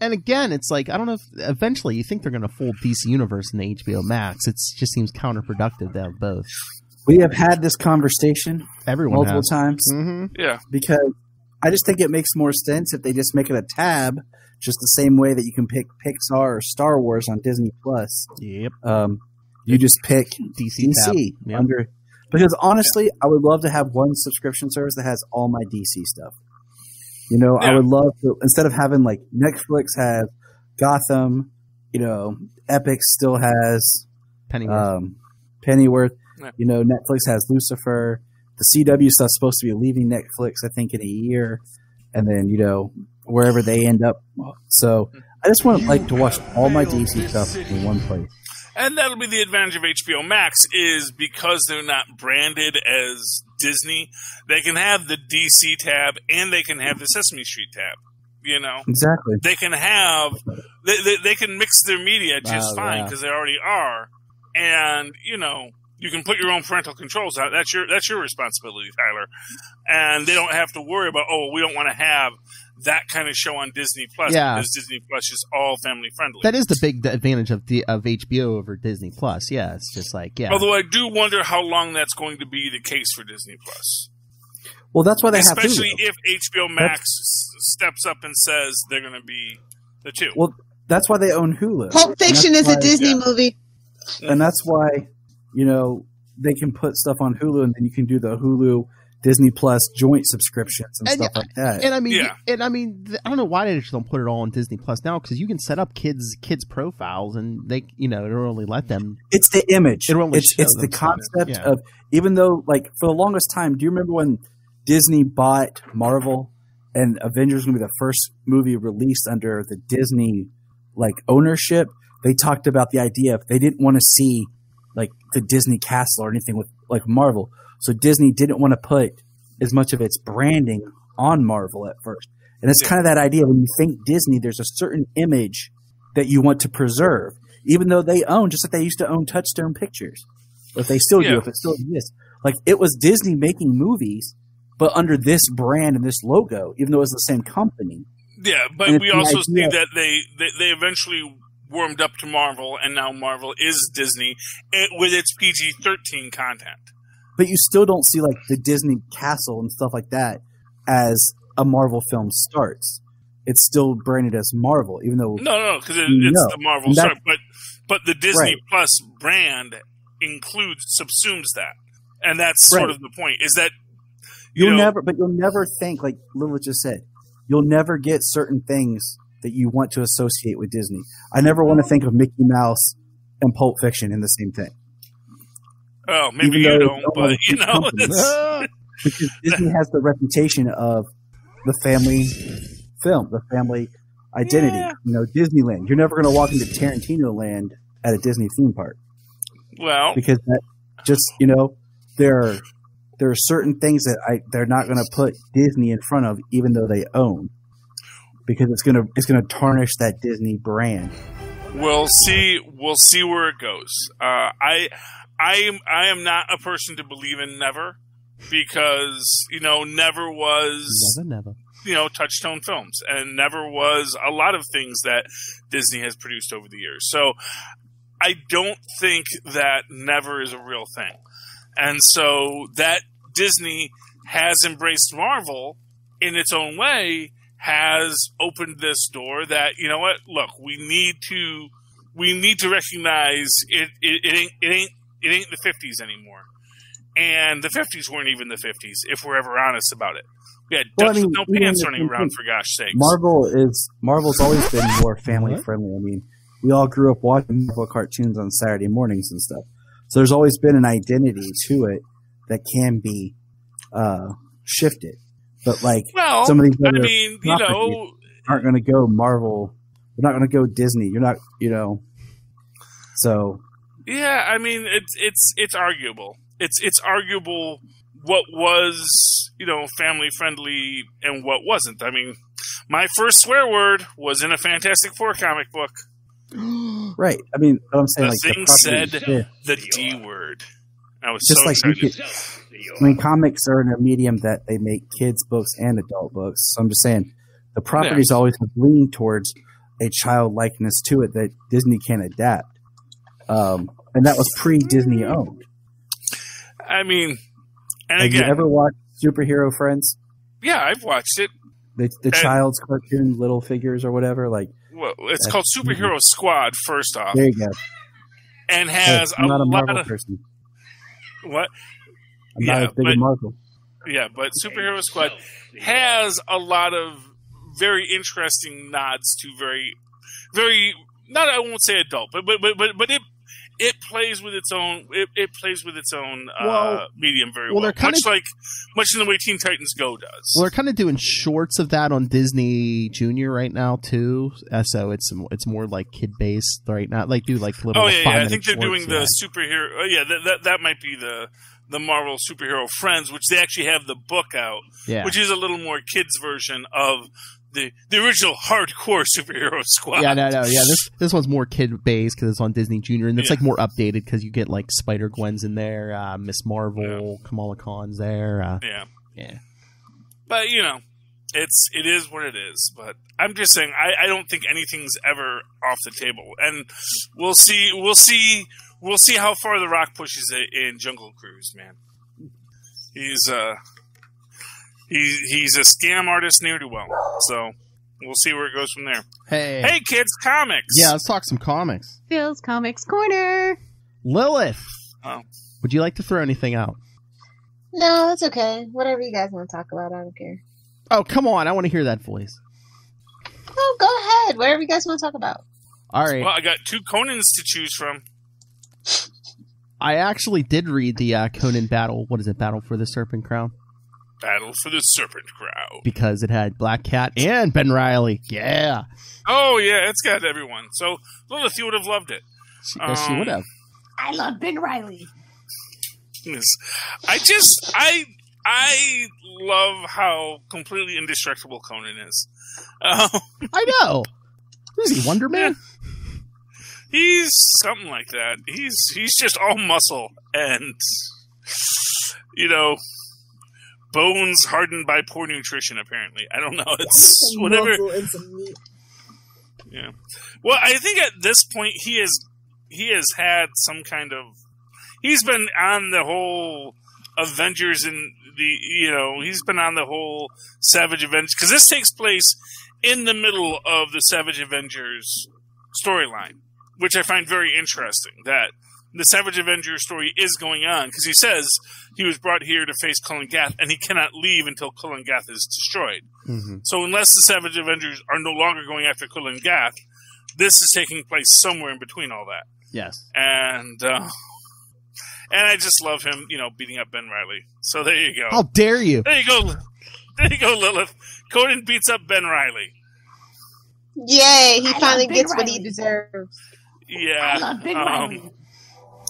Speaker 1: and again, it's like I don't know if eventually you think they're going to fold DC Universe into HBO Max. It just seems counterproductive to have both.
Speaker 8: We have had this conversation
Speaker 1: Everyone
Speaker 8: multiple
Speaker 1: has.
Speaker 8: times
Speaker 1: hmm
Speaker 4: Yeah,
Speaker 8: because I just think it makes more sense if they just make it a tab, just the same way that you can pick Pixar or Star Wars on Disney Plus.
Speaker 1: Yep.
Speaker 8: Um, you just pick
Speaker 1: DC. tab.
Speaker 8: DC
Speaker 1: Yeah.
Speaker 8: under because honestly, I would love to have one subscription service that has all my DC stuff. You know, I would love to instead of having like Netflix has Gotham, you know, Epix still has
Speaker 1: Pennyworth.
Speaker 8: um, Pennyworth.
Speaker 4: Yeah.
Speaker 8: You know, Netflix has Lucifer. The CW stuff's supposed to be leaving Netflix, I think, in a year, and then you know wherever they end up. So I just want to like to watch all my DC stuff in one place.
Speaker 4: and that'll be the advantage of HBO Max is because they're not branded as Disney. They can have the DC tab and they can have the Sesame Street tab. You know.
Speaker 8: Exactly.
Speaker 4: they can have they, they, they can mix their media just fine
Speaker 1: yeah.
Speaker 4: because they already are and you know you can put your own parental controls out that's your that's your responsibility tyler and they don't have to worry about oh we don't want to have that kind of show on disney plus
Speaker 1: Yeah.
Speaker 4: because disney plus is all family friendly
Speaker 1: that is the big advantage of the of HBO over Disney Plus. Yeah, it's just like yeah.
Speaker 4: although i do wonder how long that's going to be the case for disney plus
Speaker 8: Well, that's why they have
Speaker 4: especially if hbo max s- steps up and says they're going to be the two
Speaker 8: Well, that's why they own Hulu.
Speaker 7: Pulp Fiction
Speaker 8: that's
Speaker 7: is a Disney
Speaker 4: yeah.
Speaker 7: movie.
Speaker 8: and that's why you know they can put stuff on Hulu, and then you can do the Hulu Disney Plus joint subscriptions and,
Speaker 1: And-
Speaker 8: stuff like that.
Speaker 1: and I mean,
Speaker 4: Yeah.
Speaker 1: and I mean, I don't know why they just don't put it all on Disney Plus now because you can set up kids kids profiles and they, you know, it'll only let them.
Speaker 8: it's the image.
Speaker 1: It'll only
Speaker 8: It's
Speaker 1: show
Speaker 8: it's the
Speaker 1: them something.
Speaker 8: concept
Speaker 1: Yeah.
Speaker 8: of even though like for the longest time, do you remember when Disney bought Marvel and Avengers was gonna be the first movie released under the Disney like ownership? They talked about the idea of they didn't want to see like the Disney castle or anything with like Marvel. So Disney didn't want to put as much of its branding on Marvel at first. And it's
Speaker 4: Yeah.
Speaker 8: kind of that idea when you think Disney, there's a certain image that you want to preserve, even though they own just like they used to own Touchstone Pictures, if they still
Speaker 4: Yeah.
Speaker 8: do, if it still exists. Like it was Disney making movies, but under this brand and this logo, even though it was the same company.
Speaker 4: Yeah, but we
Speaker 8: it's
Speaker 4: also see that they, they they eventually warmed up to Marvel, and now Marvel is Disney it, with its PG thirteen content.
Speaker 8: But you still don't see like the Disney castle and stuff like that as a Marvel film starts. It's still branded as Marvel, even though
Speaker 4: No, no, because it, it's the Marvel start, but but the Disney
Speaker 8: Right.
Speaker 4: Plus brand includes subsumes that, and that's sort of the point. Is that you
Speaker 8: you'll
Speaker 4: know,
Speaker 8: never but you'll never think like Lilith just said you'll never get certain things that you want to associate with disney. I never want to think of mickey mouse and pulp fiction in the same thing.
Speaker 4: Oh, maybe
Speaker 8: Even
Speaker 4: you
Speaker 8: though
Speaker 4: don't, but you know, it's,
Speaker 8: because disney has the reputation of the family film the family identity
Speaker 4: Yeah.
Speaker 8: you know disneyland. You're never going to walk into tarantino land at a disney theme park.
Speaker 4: Well,
Speaker 8: because that just you know there are there are certain things that I they're not going to put Disney in front of, even though they own, because it's gonna it's gonna tarnish that Disney brand.
Speaker 4: we'll see. We'll see where it goes. Uh, I, I am, I am not a person to believe in never, because you know, never was
Speaker 1: Never, never.
Speaker 4: you know touchstone films and never was a lot of things that disney has produced over the years so i don't think that never is a real thing and so that disney has embraced marvel in its own way has opened this door that you know what? Look we need to we need to recognize it it, it ain't it ain't it ain't the 50s anymore. And the 50s weren't even the 50s if we're ever honest about it. We had
Speaker 8: Well, I mean,
Speaker 4: with no pants running around for gosh sakes.
Speaker 8: Marvel is Marvel's always been more family friendly. I mean, we all grew up watching Marvel cartoons on Saturday mornings and stuff, so there's always been an identity to it that can be uh, shifted. But like
Speaker 4: well
Speaker 8: some of these
Speaker 4: i
Speaker 8: other
Speaker 4: mean you know
Speaker 8: aren't going to go Marvel. They're not going to go Disney. You're not, you know. So
Speaker 4: Yeah, I mean it's it's it's arguable. It's it's arguable what was you know family friendly and what wasn't. I mean, my first swear word was in a Fantastic Four comic book.
Speaker 8: right. I mean, what I'm saying
Speaker 4: The
Speaker 8: like
Speaker 4: thing
Speaker 8: property
Speaker 4: said the D word. I was
Speaker 8: just
Speaker 4: so
Speaker 8: like you could. I mean, comics are in a medium that they make kids books and adult books. So I'm just saying, the properties always have leaned towards a childlikeness to it that Disney can't adapt, um, and that was pre-Disney owned.
Speaker 4: I mean, and
Speaker 8: Have
Speaker 4: again,
Speaker 8: you ever watched Superhero Friends?
Speaker 4: yeah, I've watched it.
Speaker 8: The, the
Speaker 4: And-
Speaker 8: child's cartoon, little figures or whatever. Like
Speaker 4: Well, it's called Superhero Squad. First off,
Speaker 8: there you go.
Speaker 4: and
Speaker 8: Hey,
Speaker 4: has
Speaker 8: I'm
Speaker 4: a
Speaker 8: not a
Speaker 4: lot
Speaker 8: Marvel
Speaker 4: of
Speaker 8: person.
Speaker 4: what?
Speaker 8: I'm
Speaker 4: Yeah,
Speaker 8: not as big
Speaker 4: but-
Speaker 8: as Marvel.
Speaker 4: Yeah, but Superhero Squad has a lot of very interesting nods to very, very not I won't say adult, but but but but, but it it plays with its own it, it plays with its own uh,
Speaker 1: Well-
Speaker 4: medium very
Speaker 1: well,
Speaker 4: well,
Speaker 1: they're kinda-
Speaker 4: much like much in the way Teen Titans Go does.
Speaker 1: Well, they're kind of doing shorts of that on Disney Junior right now too. Uh, so it's it's more like kid based right now. Like do like little.
Speaker 4: oh yeah, yeah, I think they're
Speaker 1: shorts,
Speaker 4: doing
Speaker 1: yeah.
Speaker 4: the superhero. Oh, yeah, that, that that might be the the Marvel superhero friends, which they actually have the book out,
Speaker 1: Yeah.
Speaker 4: which is a little more kids version of the the original hardcore superhero squad.
Speaker 1: yeah, no, no, yeah. This this one's more kid based because it's on Disney Junior, and it's
Speaker 4: Yeah.
Speaker 1: like more updated because you get like Spider Gwen's in there, uh, Miss Marvel, Kamala Khan's there. Uh,
Speaker 4: yeah.
Speaker 1: yeah,
Speaker 4: But you know, it's it is what it is. But I'm just saying, I, I don't think anything's ever off the table, and we'll see. We'll see. We'll see how far the Rock pushes it in Jungle Cruise, man. He's uh he he's a scam artist near to well, so we'll see where it goes from there.
Speaker 1: hey,
Speaker 4: Hey, kids, comics.
Speaker 1: yeah. Let's talk some comics.
Speaker 10: Phil's Comics Corner.
Speaker 1: Lilith,
Speaker 4: Oh.
Speaker 1: would you like to throw anything out?
Speaker 7: No, it's okay. Whatever you guys want to talk about, I don't care.
Speaker 1: Oh, come on! I want to hear that voice.
Speaker 7: Oh, go ahead. Whatever you guys want to talk about.
Speaker 1: All right.
Speaker 4: Well, I got two Conans to choose from.
Speaker 1: I actually did read the uh, Conan Battle. What is it? Battle for the Serpent Crown
Speaker 4: Battle for the Serpent Crown.
Speaker 1: because it had Black Cat and Ben Riley. Yeah,
Speaker 4: Oh yeah, it's got everyone. So Lilith, you would have loved it.
Speaker 1: she, yes, she
Speaker 4: Um,
Speaker 1: would have.
Speaker 10: I love Ben Riley.
Speaker 4: Yes. I just I I love how completely indestructible Conan is. Uh,
Speaker 1: I know. Is he? Wonder Man?
Speaker 4: He's something like that. He's he's just all muscle and you know bones hardened by poor nutrition. Apparently, I don't know. It's whatever.
Speaker 7: Muscle and some meat.
Speaker 4: Yeah. Well, I think at this point he is he has had some kind of he's been on the whole Avengers and the you know he's been on the whole Savage Avengers because this takes place in the middle of the Savage Avengers storyline, which I find very interesting. That the Savage Avengers story is going on because he says he was brought here to face Kulan Gath and he cannot leave until Kulan Gath is destroyed.
Speaker 1: Mm-hmm.
Speaker 4: So unless the Savage Avengers are no longer going after Kulan Gath, this is taking place somewhere in between all that.
Speaker 1: Yes.
Speaker 4: And uh, and I just love him, you know, beating up Ben Riley. So there you go.
Speaker 1: How dare you?
Speaker 4: There you go. There you go, Lilith. Conan beats up Ben Riley.
Speaker 7: Yay! He
Speaker 10: I
Speaker 7: finally
Speaker 10: Big
Speaker 7: gets what he deserves.
Speaker 4: Yeah.
Speaker 10: I love Big
Speaker 4: um,
Speaker 10: Riley.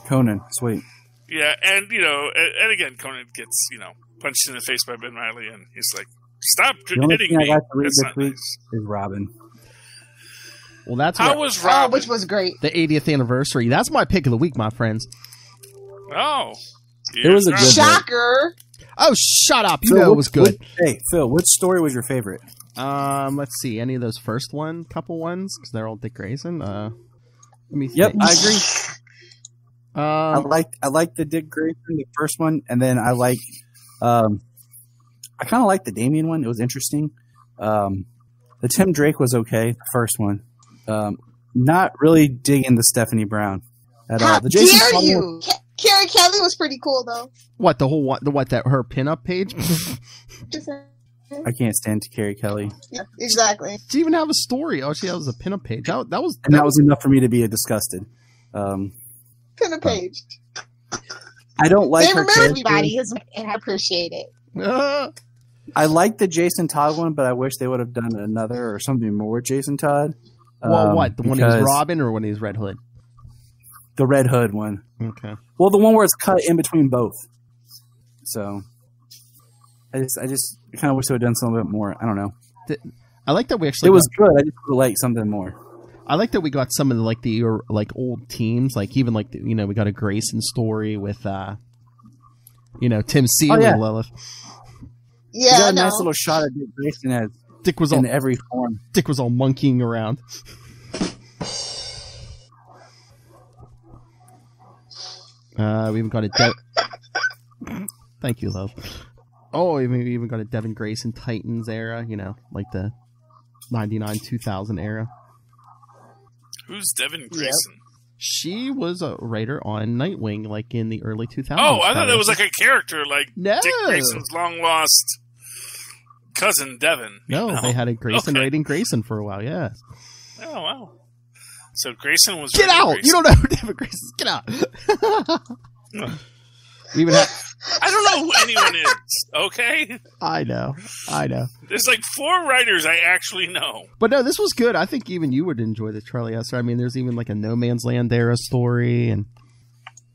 Speaker 8: Conan, sweet.
Speaker 4: Yeah, and you know, and, and again, Conan gets you know punched in the face by Ben Riley, and he's like, "Stop
Speaker 8: The only
Speaker 4: hitting
Speaker 8: thing I got to read
Speaker 4: That's
Speaker 8: this week
Speaker 4: nice.
Speaker 8: is Robin.
Speaker 1: Well, that's
Speaker 4: How
Speaker 1: what,
Speaker 4: was
Speaker 7: Oh,
Speaker 4: Robin?
Speaker 7: which was great.
Speaker 1: the 80th anniversary. That's my pick of the week, my friends.
Speaker 4: oh,
Speaker 8: It was a good-
Speaker 7: Shocker!
Speaker 1: Oh, shut up! You
Speaker 8: Phil,
Speaker 1: know it was good.
Speaker 8: which- hey, Phil, which story was your favorite?
Speaker 1: Um, let's see. Any of those first one, couple ones, because they're all Dick Grayson. Uh, let me.
Speaker 8: Yep,
Speaker 1: think.
Speaker 8: I agree. I
Speaker 1: Um,
Speaker 8: like I like the Dick Grayson, the first one, and then I like um, I kind of like the Damian one. It was interesting. Um, the Tim Drake was okay. The first one, um, not really digging the Stephanie Brown at
Speaker 7: How
Speaker 8: all. The Jason
Speaker 7: dare
Speaker 8: Todd one-
Speaker 7: you? Ca- Carrie Kelly was pretty cool though.
Speaker 1: what the whole what the what that her pinup page?
Speaker 7: Just saying.
Speaker 8: I can't stand to Carrie Kelly,
Speaker 7: Yeah, exactly.
Speaker 1: she even have a story. Oh, she has a pinup page. That, that was
Speaker 8: and that was enough for me to be disgusted. Um,
Speaker 7: Pin a page.
Speaker 8: I don't like
Speaker 7: they
Speaker 8: her
Speaker 7: remember everybody, is- and I appreciate it.
Speaker 1: Uh,
Speaker 8: I like the Jason Todd one, but I wish they would have done another or something more with Jason Todd.
Speaker 1: well,
Speaker 8: Um,
Speaker 1: what the one he was Robin or when he was Red Hood?
Speaker 8: The Red Hood one.
Speaker 1: Okay.
Speaker 8: Well, the one where it's cut in between both. So, I just, I just kind of wish they would have done something a bit more. I don't know.
Speaker 1: I like that we actually.
Speaker 8: It was
Speaker 1: got-
Speaker 8: good. I just would like something more.
Speaker 1: I like that we got some of the like the or, like old teams, like even like the, you know we got a Grayson story with uh, you know Tim C.
Speaker 8: Oh, yeah.
Speaker 1: Lilith.
Speaker 8: You
Speaker 7: Yeah,
Speaker 8: got
Speaker 7: I
Speaker 8: a nice little shot of Dick Grayson as
Speaker 1: Dick was all
Speaker 8: in every form.
Speaker 1: Dick was all monkeying around. Uh, we even got a De- Thank you, love. Oh, we we even got a Devin Grayson Titans era, you know, like the 99 2000 era.
Speaker 4: Who's Devin Grayson?
Speaker 1: She was a writer on Nightwing, like in the early 2000s.
Speaker 4: Oh, I thought it was like a character, like
Speaker 1: No.
Speaker 4: Dick Grayson's long lost cousin Devin.
Speaker 1: No,
Speaker 4: Oh,
Speaker 1: they had a Grayson
Speaker 4: okay.
Speaker 1: rating Grayson for a while, yeah.
Speaker 4: Oh wow. So Grayson was
Speaker 1: Get out!
Speaker 4: Grayson.
Speaker 1: You don't know who Devin Grayson is. Get out! we even had.
Speaker 4: I don't know who anyone is. Okay,
Speaker 1: I know. I know.
Speaker 4: there's like four writers I actually know.
Speaker 1: But no, this was good. I think even you would enjoy the Charlie Esser. I mean, there's even like a No Man's Land era story, and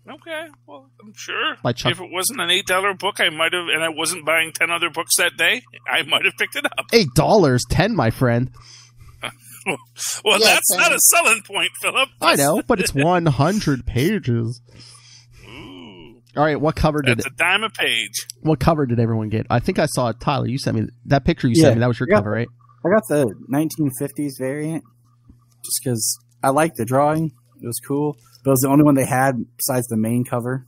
Speaker 4: Okay, well, I'm sure
Speaker 1: By Chuck-
Speaker 4: if it wasn't an eight dollar book, I might have, and I wasn't buying ten other books that day, I might have picked it up.
Speaker 1: eight dollars, ten, my friend.
Speaker 4: Well,
Speaker 7: Yeah,
Speaker 4: that's
Speaker 7: same.
Speaker 4: not a selling point, Philip.
Speaker 1: I know, but it's one hundred pages.
Speaker 4: Ooh,
Speaker 1: All right, what cover did
Speaker 4: that's a dime a page.
Speaker 1: what cover did everyone get? I think I saw it. Tyler, you sent me that picture. You
Speaker 8: Yeah,
Speaker 1: sent me. That was your
Speaker 8: yeah.
Speaker 1: cover, right?
Speaker 8: I got the 1950s variant just because I liked the drawing. It was cool. But it was the only one they had besides the main cover.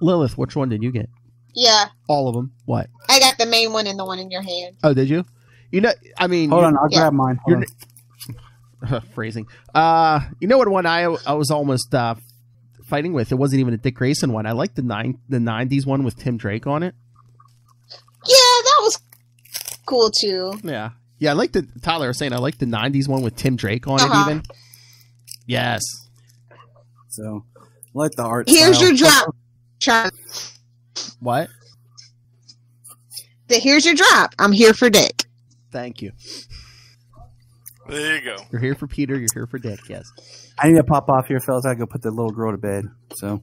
Speaker 1: Lilith, which one did you get?
Speaker 7: Yeah,
Speaker 1: All of them. What?
Speaker 7: I got the main one and the one in your hand.
Speaker 1: Oh, did you? You know, I mean,
Speaker 8: Hold on, I'll
Speaker 7: yeah.
Speaker 8: grab mine. Hold on.
Speaker 1: phrasing. Uh, you know what one I I was almost uh, fighting with? It wasn't even a Dick Grayson one. I like the nine the '90s one with Tim Drake on it.
Speaker 7: Yeah, that was cool too.
Speaker 1: Yeah, yeah. I like the Tyler was saying. I like the '90s one with Tim Drake on
Speaker 7: Uh-huh.
Speaker 1: it. Even yes.
Speaker 8: So, like the art.
Speaker 7: Here's
Speaker 8: style.
Speaker 7: your drop. Try
Speaker 1: What?
Speaker 7: the here's your drop. I'm here for Dick.
Speaker 1: Thank you.
Speaker 4: There you go.
Speaker 1: You're here for Peter. You're here for Dick. Yes.
Speaker 8: I need to pop off here, fellas. I gotta go put the little girl to bed. So,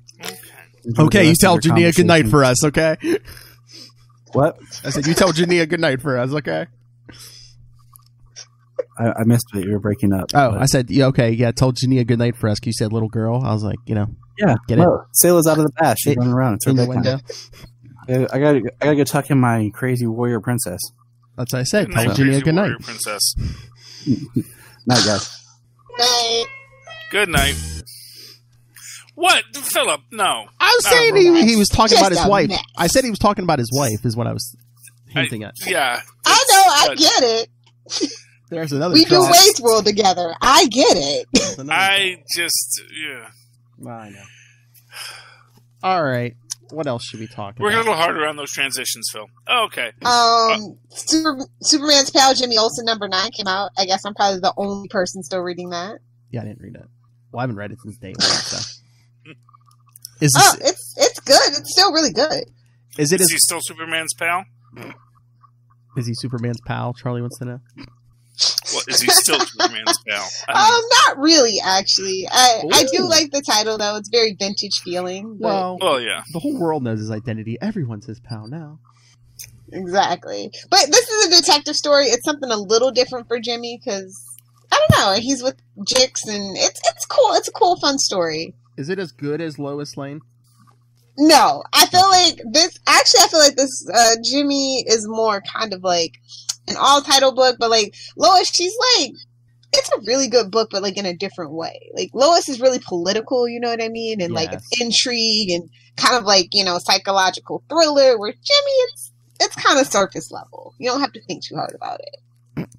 Speaker 1: Okay, you tell
Speaker 8: of
Speaker 1: Jania good night for us. Okay.
Speaker 8: What?
Speaker 1: I said you tell Jania good night for us. Okay.
Speaker 8: I, I missed it. You were breaking up.
Speaker 1: Oh,
Speaker 8: but-
Speaker 1: I said, yeah, okay, yeah. Told Jania good night for us. You said little girl. I was like, you know,
Speaker 8: yeah.
Speaker 1: get it?
Speaker 8: no, Sayla's out of the bath. She's
Speaker 1: It-
Speaker 8: running around. It's her
Speaker 1: in the
Speaker 8: bedtime.
Speaker 1: window.
Speaker 8: I gotta, I gotta go tuck in my crazy warrior princess.
Speaker 1: That's what I said.
Speaker 4: Good
Speaker 1: Tell Jania good night.
Speaker 4: Princess.
Speaker 8: Night, guys.
Speaker 7: Night.
Speaker 4: Good night. What, Philip? No.
Speaker 1: I was saying he, he was talking
Speaker 7: Just
Speaker 1: about his
Speaker 7: a
Speaker 1: wife.
Speaker 7: mess.
Speaker 1: I said he was talking about his wife, is what I was hinting at.
Speaker 4: Yeah.
Speaker 7: I know, I
Speaker 4: But
Speaker 7: get it.
Speaker 1: There's another.
Speaker 7: We do
Speaker 1: drop.
Speaker 7: Wade's World together. I get it.
Speaker 1: There's another
Speaker 4: I just, yeah.
Speaker 1: drop. I know. All right. What else should we talk
Speaker 4: Work a
Speaker 1: about?
Speaker 4: little harder on those transitions, Phil. Oh, okay.
Speaker 7: Um, Super, Superman's pal Jimmy Olsen number nine came out. I guess I'm probably the only person still reading that.
Speaker 1: Yeah, I didn't read it. Well, I haven't read it since day one. So. Is this,
Speaker 7: Oh, it's it's good. It's still really good.
Speaker 1: is it
Speaker 4: Is
Speaker 1: as,
Speaker 4: he still Superman's pal?
Speaker 1: is he Superman's pal? Charlie wants to know.
Speaker 4: Is he still Superman's pal? I
Speaker 7: Um, not really, actually. I I do like the title though. It's very vintage feeling. But
Speaker 1: Well,
Speaker 4: well, yeah.
Speaker 1: the whole world knows his identity. Everyone's his pal now.
Speaker 7: exactly. But this is a detective story. It's something a little different for Jimmy because I don't know. He's with Jix, and it's it's cool. It's a cool, fun story.
Speaker 1: Is it as good as Lois Lane?
Speaker 7: No, I feel like this. Actually, I feel like this uh, Jimmy is more kind of like an all title book, but like Lois, she's like it's a really good book, but like in a different way. Like Lois is really political, you know what I mean, and like it's intrigue and kind of like you know psychological thriller. Where Jimmy, it's it's kind of surface level. You don't have to think too hard about it.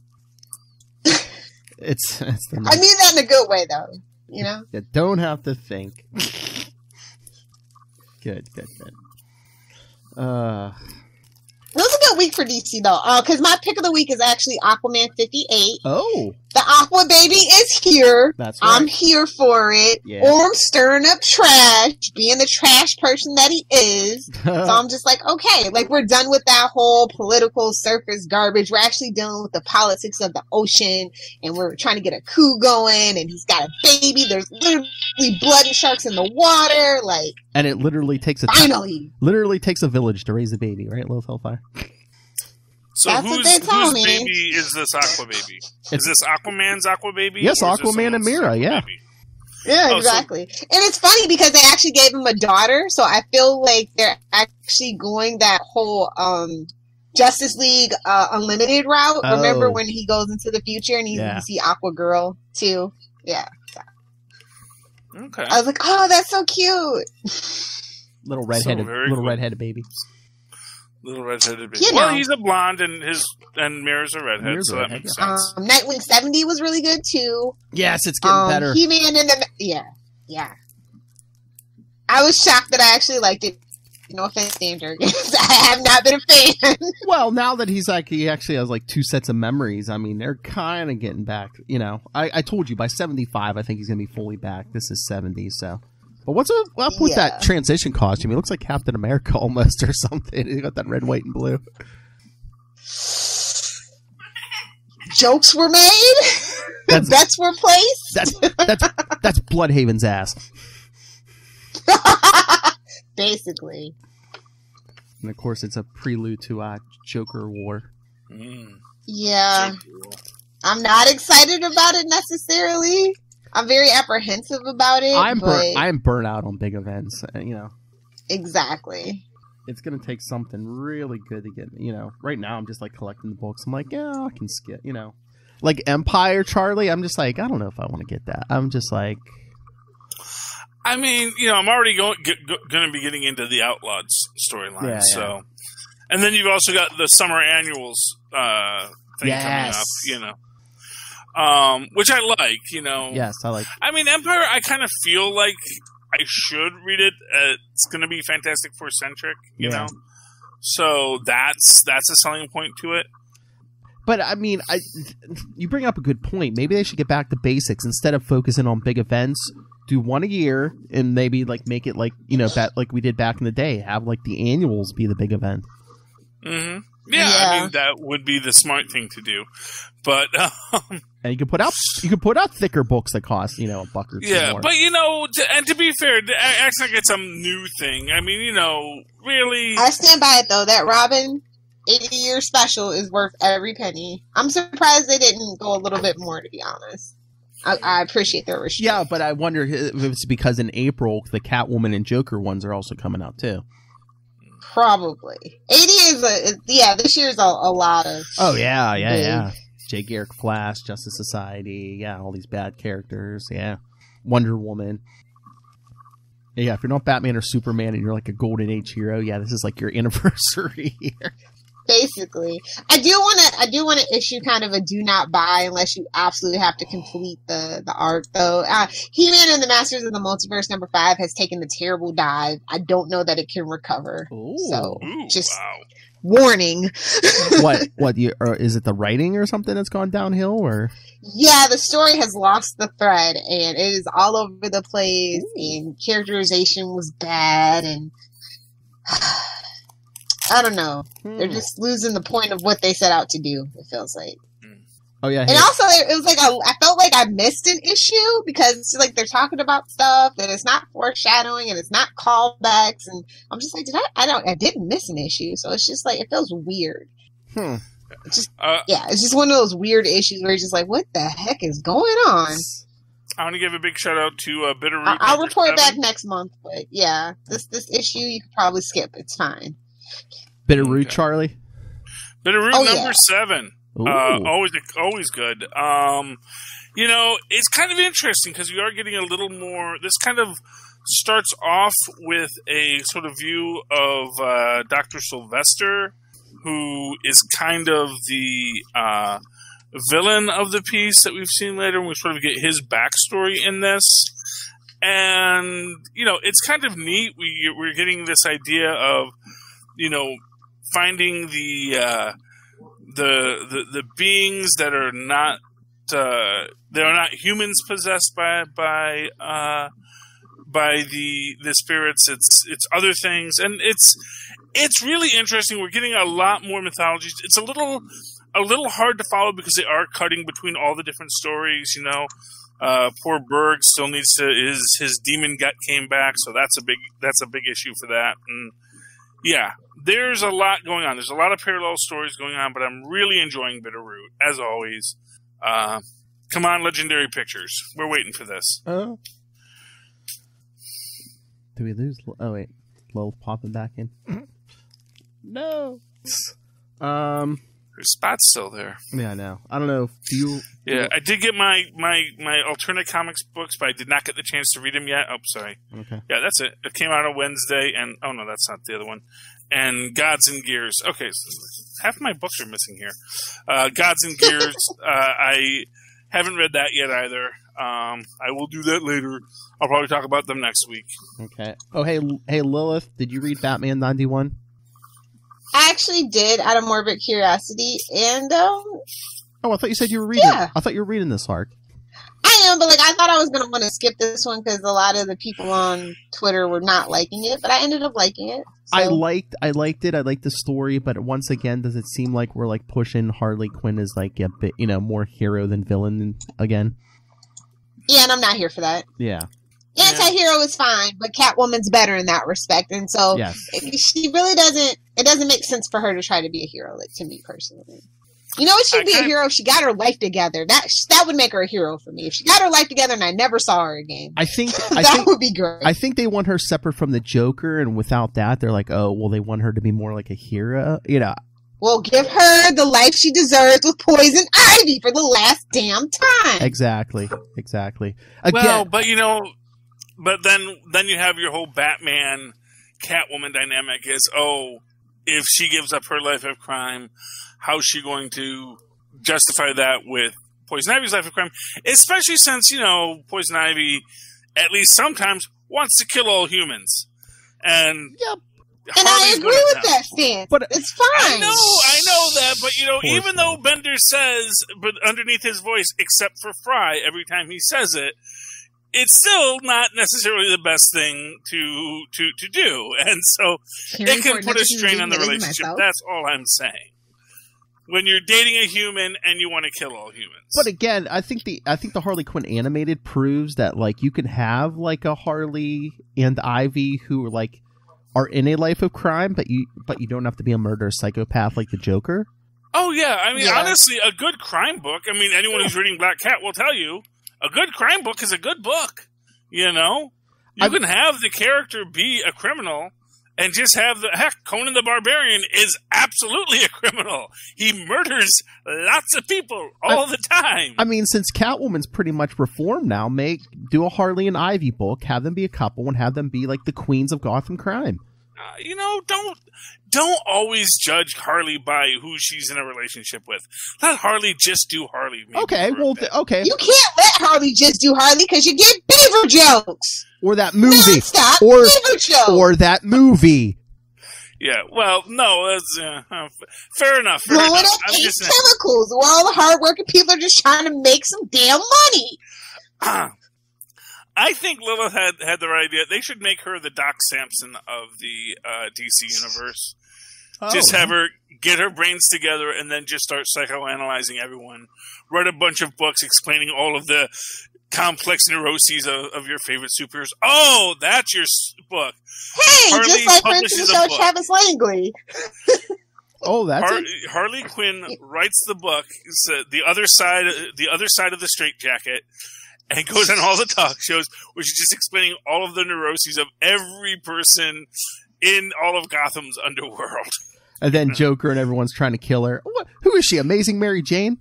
Speaker 1: It's it's
Speaker 7: I mean that in a good way, though. You know.
Speaker 1: you don't have to think. good, good, good. Uh,
Speaker 7: It was a good week for DC though, because my pick of the week is actually Aquaman 58.
Speaker 1: oh,
Speaker 7: The Aqua Baby is here.
Speaker 1: that's right.
Speaker 7: I'm here for it.
Speaker 1: Yeah.
Speaker 7: Orm stirring up trash, being the trash person that he is. So I'm just like, okay, like we're done with that whole political surface garbage. We're actually dealing with the politics of the ocean, and we're trying to get a coup going. And he's got a baby. There's literally blood and sharks in the water. Like,
Speaker 1: and it literally takes a
Speaker 7: finally,
Speaker 1: literally takes a village to raise a baby, right? Lilith Hellfire.
Speaker 4: So
Speaker 7: That's what they told
Speaker 4: whose
Speaker 7: me.
Speaker 4: baby is this Aqua Baby? Is
Speaker 1: It's-
Speaker 4: this Aquaman's Aqua Baby?
Speaker 1: Yes,
Speaker 4: or is this
Speaker 1: Aquaman and
Speaker 4: Mera,
Speaker 1: yeah.
Speaker 4: Baby?
Speaker 7: yeah,
Speaker 4: Oh, so-
Speaker 7: exactly. and it's funny because they actually gave him a daughter. So I feel like they're actually going that whole um Justice League uh, Unlimited route.
Speaker 1: Oh.
Speaker 7: Remember when he goes into the future and he,
Speaker 1: Yeah.
Speaker 7: you see Aqua Girl too? Yeah.
Speaker 4: Okay.
Speaker 7: I was like, oh, that's so cute.
Speaker 1: Little redheaded,
Speaker 4: very
Speaker 1: little
Speaker 4: cool.
Speaker 1: redheaded baby.
Speaker 4: Little redheaded baby.
Speaker 7: You
Speaker 4: Well,
Speaker 7: know.
Speaker 4: he's a blonde and his and Mera's a redhead,
Speaker 1: Mera's a
Speaker 4: so that
Speaker 1: redhead,
Speaker 4: makes
Speaker 7: Um,
Speaker 4: sense.
Speaker 7: Nightwing 70 was really good too.
Speaker 1: Yes, it's getting
Speaker 7: Um,
Speaker 1: better.
Speaker 7: He Man and the yeah, yeah. I was shocked that I actually liked it. No offense, Dan Jurgens. I have not been a fan.
Speaker 1: Well, now that he's like, he actually has like two sets of memories. I mean, they're kind of getting back. You know, I, I told you by seventy five, I think he's gonna be fully back. This is seventy, so. But what's up up with
Speaker 7: Yeah.
Speaker 1: that transition costume? He looks like Captain America almost, or something. He got that red, white, and blue.
Speaker 7: Jokes were made.
Speaker 1: That's-
Speaker 7: Bets were placed.
Speaker 1: That's that's that's Blüdhaven's ass.
Speaker 7: Basically.
Speaker 1: And of course, it's a prelude to uh, Joker War.
Speaker 4: Mm.
Speaker 7: Yeah. I'm not excited about it necessarily. I'm very apprehensive about it.
Speaker 1: I'm
Speaker 7: but.
Speaker 1: I'm burnt out on big events. uh, You know,
Speaker 7: exactly.
Speaker 1: it's gonna take something really good to get. You know, right now I'm just like collecting the books. I'm like, yeah, I can skip. You know, like Empire Charlie. I'm just like, I don't know if I want to get that. I'm just like,
Speaker 4: I mean, you know, I'm already going going to be getting into the Outlawed s- storyline.
Speaker 1: Yeah, yeah.
Speaker 4: so, and then you've also got the summer annuals uh, thing coming up. You know, um, which I like. You know,
Speaker 1: yes, I like.
Speaker 4: I mean, Empire. I kind of feel like I should read it. Uh, it's going to be Fantastic Four centric. You
Speaker 1: Yeah.
Speaker 4: know, so that's that's a selling point to it.
Speaker 1: But I mean, I, you bring up a good point. Maybe they should get back to basics instead of focusing on big events. Do one a year and maybe like make it like you know that like we did back in the day. Have like the annuals be the big event.
Speaker 4: hmm Yeah,
Speaker 7: Yeah.
Speaker 4: I mean that would be the smart thing to do. But um,
Speaker 1: And you can put out you can put out thicker books that cost you know a buck or two
Speaker 4: yeah,
Speaker 1: more.
Speaker 4: but you know, to, and to be fair, to a- act like it's some new thing. I mean, you know, really,
Speaker 7: I stand by it though. That Robin 80 year special is worth every penny. I'm surprised they didn't go a little bit more, to be honest. I, I appreciate their restraint.
Speaker 1: Yeah, but I wonder if it's because in April the Catwoman and Joker ones are also coming out too.
Speaker 7: Probably 80 is a is- yeah. This year's a, a lot of.
Speaker 1: Oh yeah, yeah,
Speaker 7: big-
Speaker 1: yeah. Jay Garrick Flash, Justice Society, yeah, all these bad characters, yeah. Wonder Woman. Yeah, if you're not Batman or Superman and you're like a golden age hero, yeah, this is like your anniversary here.
Speaker 7: basically. I do want to. I do want to issue kind of a do not buy unless you absolutely have to complete the the arc, though. Uh, He Man and the Masters of the Multiverse number five has taken a terrible dive. I don't know that it can recover. So
Speaker 4: Ooh,
Speaker 7: just
Speaker 4: wow.
Speaker 7: Warning.
Speaker 1: what? What? You, or is it the writing or something that's gone downhill? Or
Speaker 7: Yeah, the story has lost the thread and it is all over the place and characterization was bad and I don't know. They're hmm. just losing the point of what they set out to do, it feels like.
Speaker 1: Oh yeah,
Speaker 7: And
Speaker 1: hey,
Speaker 7: also, it it was like a, I felt like I missed an issue because it's like they're talking about stuff and it's not foreshadowing and it's not callbacks and I'm just like, did I? I don't, I didn't miss an issue, so it's just like it feels weird.
Speaker 1: hmm.
Speaker 4: Uh,
Speaker 7: Yeah, it's just one of those weird issues where you're just like, what the heck is going on?
Speaker 4: I want to give a big shout out to uh, Bitterroot.
Speaker 7: I- I'll report
Speaker 4: seven.
Speaker 7: back next month, but yeah, this this issue you could probably skip. It's fine.
Speaker 1: Bitterroot
Speaker 4: Okay.
Speaker 1: Charlie.
Speaker 4: Bitterroot
Speaker 7: Oh,
Speaker 4: number
Speaker 7: yeah.
Speaker 4: seven. Uh, always, always good. Um, you know, it's kind of interesting because we are getting a little more. This kind of starts off with a sort of view of uh, Doctor Sylvester, who is kind of the uh, villain of the piece that we've seen later. And we sort of get his backstory in this, and you know, it's kind of neat. We we're getting this idea of you know finding the uh, the, the the beings that are not uh, they are not humans possessed by by uh, by the the spirits. It's it's other things, and it's it's really interesting. We're getting a lot more mythologies. It's a little a little hard to follow because they are cutting between all the different stories. You know, uh, poor Berg still needs to his his demon gut came back, so that's a big that's a big issue for that. And yeah, there's a lot going on. There's a lot of parallel stories going on, but I'm really enjoying Bitterroot as always. Uh, come on, Legendary Pictures, we're waiting for this.
Speaker 1: Oh. Do we lose? Oh wait, Lil popping back in. no. Um.
Speaker 4: Her spot's still there.
Speaker 1: Yeah, I know. I don't know. Do you?
Speaker 4: Yeah, I did get my my my alternate comics books, but I did not get the chance to read them yet. Oh, sorry.
Speaker 1: Okay.
Speaker 4: Yeah, that's it. It came out on Wednesday, and oh no, that's not the other one. And Gods and Gears. Okay, so half my books are missing here. Uh, Gods and Gears. uh, I haven't read that yet either. Um, I will do that later. I'll probably talk about them next week.
Speaker 1: Okay. Oh hey, hey Lilith, did you read Batman ninety one?
Speaker 7: I actually did out of morbid curiosity, and um,
Speaker 1: Oh, I thought you said you were reading.
Speaker 7: Yeah.
Speaker 1: I thought you were reading this arc.
Speaker 7: I am, but like I thought I was gonna want to skip this one because a lot of the people on Twitter were not liking it, but I ended up liking it. So.
Speaker 1: I liked. I liked it. I liked the story, but once again, does it seem like we're like pushing Harley Quinn as like a bit, you know, more hero than villain again?
Speaker 7: yeah, and I'm not here for that.
Speaker 1: Yeah.
Speaker 7: Anti-hero is fine, but Catwoman's better in that respect, and so
Speaker 1: Yes.
Speaker 7: she really doesn't. It doesn't make sense for her to try to be a hero, like to me personally. You know, what she'd
Speaker 4: I
Speaker 7: be a hero if she got her life together. That that would make her a hero for me. If she got her life together and I never saw her again,
Speaker 1: I think. I
Speaker 7: that
Speaker 1: think.
Speaker 7: would be great.
Speaker 1: I think they want her separate from the Joker, and without that, they're like, oh, well, they want her to be more like a hero. You know,
Speaker 7: Well, give her the life she deserves with poison ivy for the last damn time.
Speaker 1: exactly, exactly. Again,
Speaker 4: Well, but you know, but then then you have your whole Batman Catwoman dynamic is oh, if she gives up her life of crime, how's she going to justify that with Poison Ivy's life of crime? Especially since you know Poison Ivy, at least sometimes wants to kill all humans, and
Speaker 1: Yep.
Speaker 7: and I agree with
Speaker 4: that.
Speaker 7: that stance.
Speaker 1: But-
Speaker 7: it's fine.
Speaker 4: I know, I know that, but you know,
Speaker 1: Poor
Speaker 4: even though Bender says, but underneath his voice, except for Fry, every time he says it, it's still not necessarily the best thing to to to do, and so
Speaker 7: Hearing
Speaker 4: it can put a strain on the relationship.
Speaker 7: myself.
Speaker 4: That's all I'm saying. When you're dating a human and you want to kill all humans,
Speaker 1: But again, I think the I think the Harley Quinn animated proves that like you can have like a Harley and Ivy who are like are in a life of crime, but you but you don't have to be a murderous psychopath like the Joker.
Speaker 4: Oh yeah, I mean
Speaker 7: Yeah.
Speaker 4: honestly, a good crime book. I mean, anyone who's reading Black Cat will tell you a good crime book is a good book. You know, you
Speaker 1: I-
Speaker 4: can have the character be a criminal and just have the heck. Conan the Barbarian is absolutely a criminal. He murders lots of people all the time.
Speaker 1: I mean, since Catwoman's pretty much reformed now, make do a Harley and Ivy book, have them be a couple, and have them be like the queens of Gotham crime.
Speaker 4: Uh, you know, don't don't always judge Harley by who she's in a relationship with. Let Harley just do Harley.
Speaker 1: Okay, well, th- okay,
Speaker 7: You can't let Harley just do Harley because you get beaver jokes.
Speaker 1: or that movie,
Speaker 7: Stop
Speaker 1: or
Speaker 7: beaver jokes.
Speaker 1: or that movie.
Speaker 4: Yeah, well, no, that's uh, uh, fair enough. Fair
Speaker 7: blowing
Speaker 4: enough.
Speaker 7: up
Speaker 4: I'm
Speaker 7: eight
Speaker 4: just saying.
Speaker 7: chemicals where all the hardworking people are just trying to make some damn money.
Speaker 4: I think Lilith had had the right idea. They should make her the Doc Samson of the uh, DC universe. Just
Speaker 1: Oh.
Speaker 4: have her get her brains together and then just start psychoanalyzing everyone. Write a bunch of books explaining all of the complex neuroses of, of your favorite superheroes. Oh, that's your book.
Speaker 7: Hey,
Speaker 4: Harley
Speaker 7: just like friends
Speaker 4: publishes
Speaker 7: of the
Speaker 4: a
Speaker 7: show
Speaker 4: book.
Speaker 7: Travis Langley.
Speaker 1: Oh, that's
Speaker 4: Har-
Speaker 1: it.
Speaker 4: Harley Quinn writes the book, it's, uh, the other side, the other side of the straitjacket, and goes on all the talk shows, which is just explaining all of the neuroses of every person in all of Gotham's underworld.
Speaker 1: And then Joker and everyone's trying to kill her. What? Who is she? Amazing Mary Jane?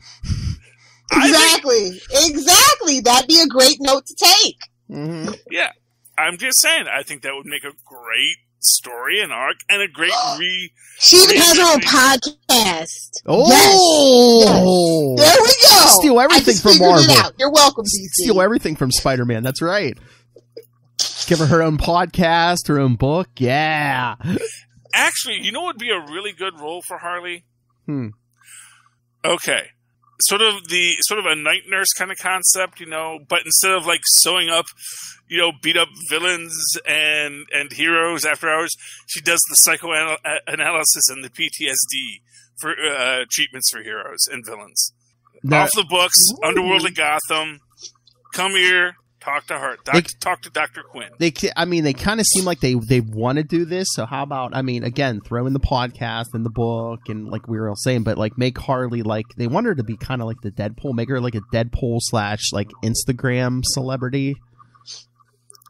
Speaker 4: I think-
Speaker 7: Exactly. Exactly. That'd be a great note to take.
Speaker 1: hmm
Speaker 4: yeah, I'm just saying. I think that would make a great story and arc, and a great re.
Speaker 7: She even has her own podcast.
Speaker 1: Oh,
Speaker 7: There we go.
Speaker 1: Steal
Speaker 7: I
Speaker 1: everything
Speaker 7: just
Speaker 1: from
Speaker 7: figured it
Speaker 1: Marvel.
Speaker 7: out. You're welcome, DC.
Speaker 1: steal everything from Spider Man. That's right. Give her her own podcast, her own book. Yeah.
Speaker 4: Actually, you know what would be a really good role for Harley?
Speaker 1: Hmm.
Speaker 4: Okay. Sort of the sort of a night nurse kind of concept, you know, but instead of like sewing up, you know, beat up villains and and heroes after hours, she does the psychoanalysis and the PTSD for uh, treatments for heroes and villains.
Speaker 1: Now-
Speaker 4: Off the books, Underworld of Gotham. Come here, talk to her. Doc,
Speaker 1: They-
Speaker 4: talk to Doctor Quinn.
Speaker 1: they ca- i mean they kind of seem like they they want to do this so how about i mean again throw in the podcast and the book and like we were all saying but like make harley like they want her to be kind of like the deadpool make her like a deadpool slash like instagram celebrity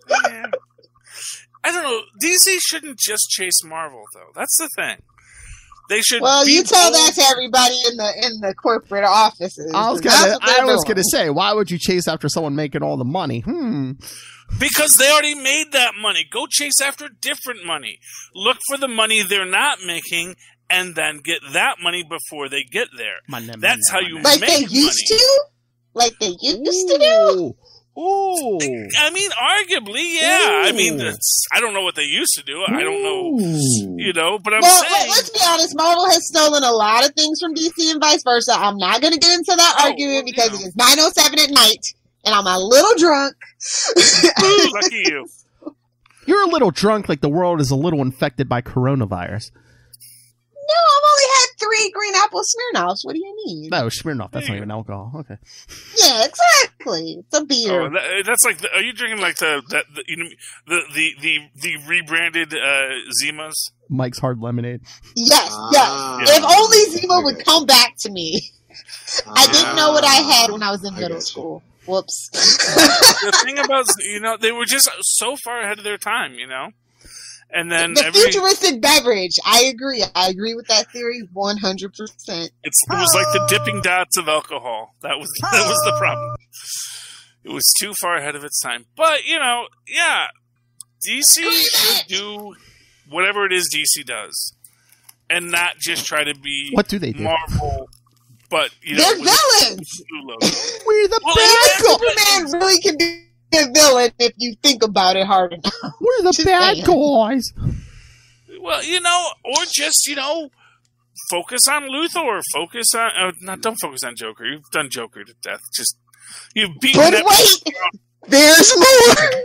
Speaker 4: Yeah. I don't know. DC shouldn't just chase Marvel, though. That's the thing. They should.
Speaker 7: Well, you tell
Speaker 4: bold.
Speaker 7: that to everybody in the in the corporate offices.
Speaker 1: i was
Speaker 7: 'cause that's
Speaker 1: gonna i was
Speaker 7: doing.
Speaker 1: gonna say why would you chase after someone making all the money hmm
Speaker 4: because they already made that money. Go chase after different money. Look for the money they're not making, and then get that money before they get there.
Speaker 1: Money,
Speaker 4: That's how you
Speaker 1: money,
Speaker 4: you
Speaker 7: like
Speaker 4: make
Speaker 7: they used
Speaker 4: money.
Speaker 7: to, like they used to do.
Speaker 1: Ooh. Ooh.
Speaker 4: I mean, arguably, yeah. I mean,
Speaker 1: Ooh.
Speaker 4: it's, I don't know what they used to do. I don't know, you know. But I'm
Speaker 7: Well, let,
Speaker 4: saying,
Speaker 7: let's be honest. Marvel has stolen a lot of things from DC and vice versa. I'm not going to get into that
Speaker 4: Oh,
Speaker 7: argument
Speaker 4: well,
Speaker 7: because
Speaker 4: you
Speaker 7: it is 9:07 at night and I'm a little drunk.
Speaker 4: Ooh, lucky you.
Speaker 1: You're a little drunk, like the world is a little infected by coronavirus.
Speaker 7: No, I've only had three green apple Smirnoffs. What do you mean?
Speaker 1: No, Smirnoff. That's
Speaker 4: There
Speaker 1: not even alcohol. Okay.
Speaker 7: Yeah, exactly. It's a beer.
Speaker 4: Oh, that, that's like. The, are you drinking like the the, the you know the the the, the rebranded uh, Zimas?
Speaker 1: Mike's Hard Lemonade.
Speaker 7: yes,
Speaker 5: Ah.
Speaker 7: yes. If only Zima would come back to me. I didn't know what I had when I was in
Speaker 5: I
Speaker 7: middle
Speaker 5: gotcha.
Speaker 7: school. Whoops.
Speaker 4: the thing about you know they were just so far ahead of their time, you know. And then
Speaker 7: the
Speaker 4: every
Speaker 7: futuristic beverage. I agree. I agree with that theory 100%.
Speaker 4: it was like the dipping dots of alcohol. That was that was the problem. It was too far ahead of its time. But you know, yeah, DC should do whatever it is DC does, and not just try to be
Speaker 1: What do they do?
Speaker 4: Marvel. But you know,
Speaker 7: They're villains.
Speaker 4: blue.
Speaker 1: We're the
Speaker 4: Well,
Speaker 1: bad guys.
Speaker 7: Superman really can be a villain if you think about it hard enough.
Speaker 1: We're the
Speaker 7: Just
Speaker 1: bad
Speaker 7: saying.
Speaker 1: guys.
Speaker 4: Well, you know, or just you know, focus on Luthor. Focus on uh, not. Don't focus on Joker. You've done Joker to death. Just you've beaten
Speaker 7: But
Speaker 4: that.
Speaker 7: wait, there's more.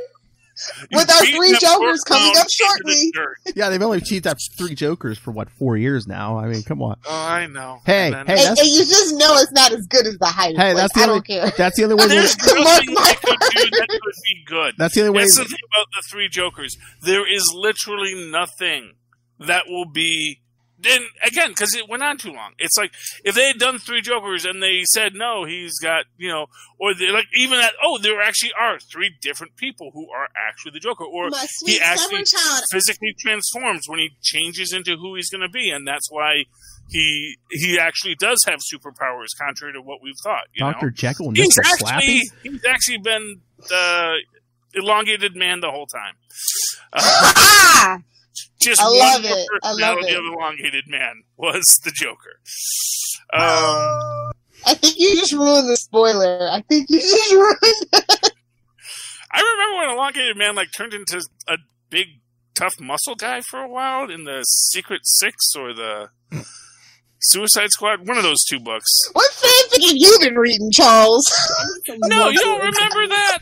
Speaker 7: With our three Jokers coming up shortly.
Speaker 4: the.
Speaker 1: Yeah, they've only achieved that three Jokers for what four years now. I mean, come on.
Speaker 4: Oh, I know.
Speaker 1: Hey,
Speaker 4: And then-
Speaker 1: hey,
Speaker 7: and, you just know it's not as good as the hype.
Speaker 1: Hey,
Speaker 7: Like,
Speaker 1: that's the
Speaker 7: I
Speaker 1: only
Speaker 7: don't care.
Speaker 1: that's the only way.
Speaker 4: There's
Speaker 1: we'll-
Speaker 7: Mark
Speaker 4: nothing
Speaker 7: my
Speaker 4: they could do that could be good.
Speaker 1: That's the only way.
Speaker 4: That's the thing about the three Jokers. There is literally nothing that will be. Then again, because it went on too long. It's like if they had done three Jokers and they said no, he's got you know, or they like even that. Oh, there actually are three different people who are actually the Joker, or he actually
Speaker 7: child.
Speaker 4: physically transforms when he changes into who he's going to be, and that's why he he actually does have superpowers, contrary to what we've thought.
Speaker 1: Doctor Jekyll and
Speaker 4: he's
Speaker 1: Mister Slappy.
Speaker 4: he's actually been the elongated man the whole time. Uh,
Speaker 7: Ah!
Speaker 4: Just
Speaker 7: I
Speaker 4: one
Speaker 7: love
Speaker 4: more
Speaker 7: it. I love it.
Speaker 4: of elongated man was the Joker. Um,
Speaker 7: I think you just ruined the spoiler. I think you just ruined.
Speaker 4: I remember when elongated man like turned into a big tough muscle guy for a while in the Secret Six or the Suicide Squad, one of those two books.
Speaker 7: What fanfic have you been reading, Charles?
Speaker 4: No, you don't remember that?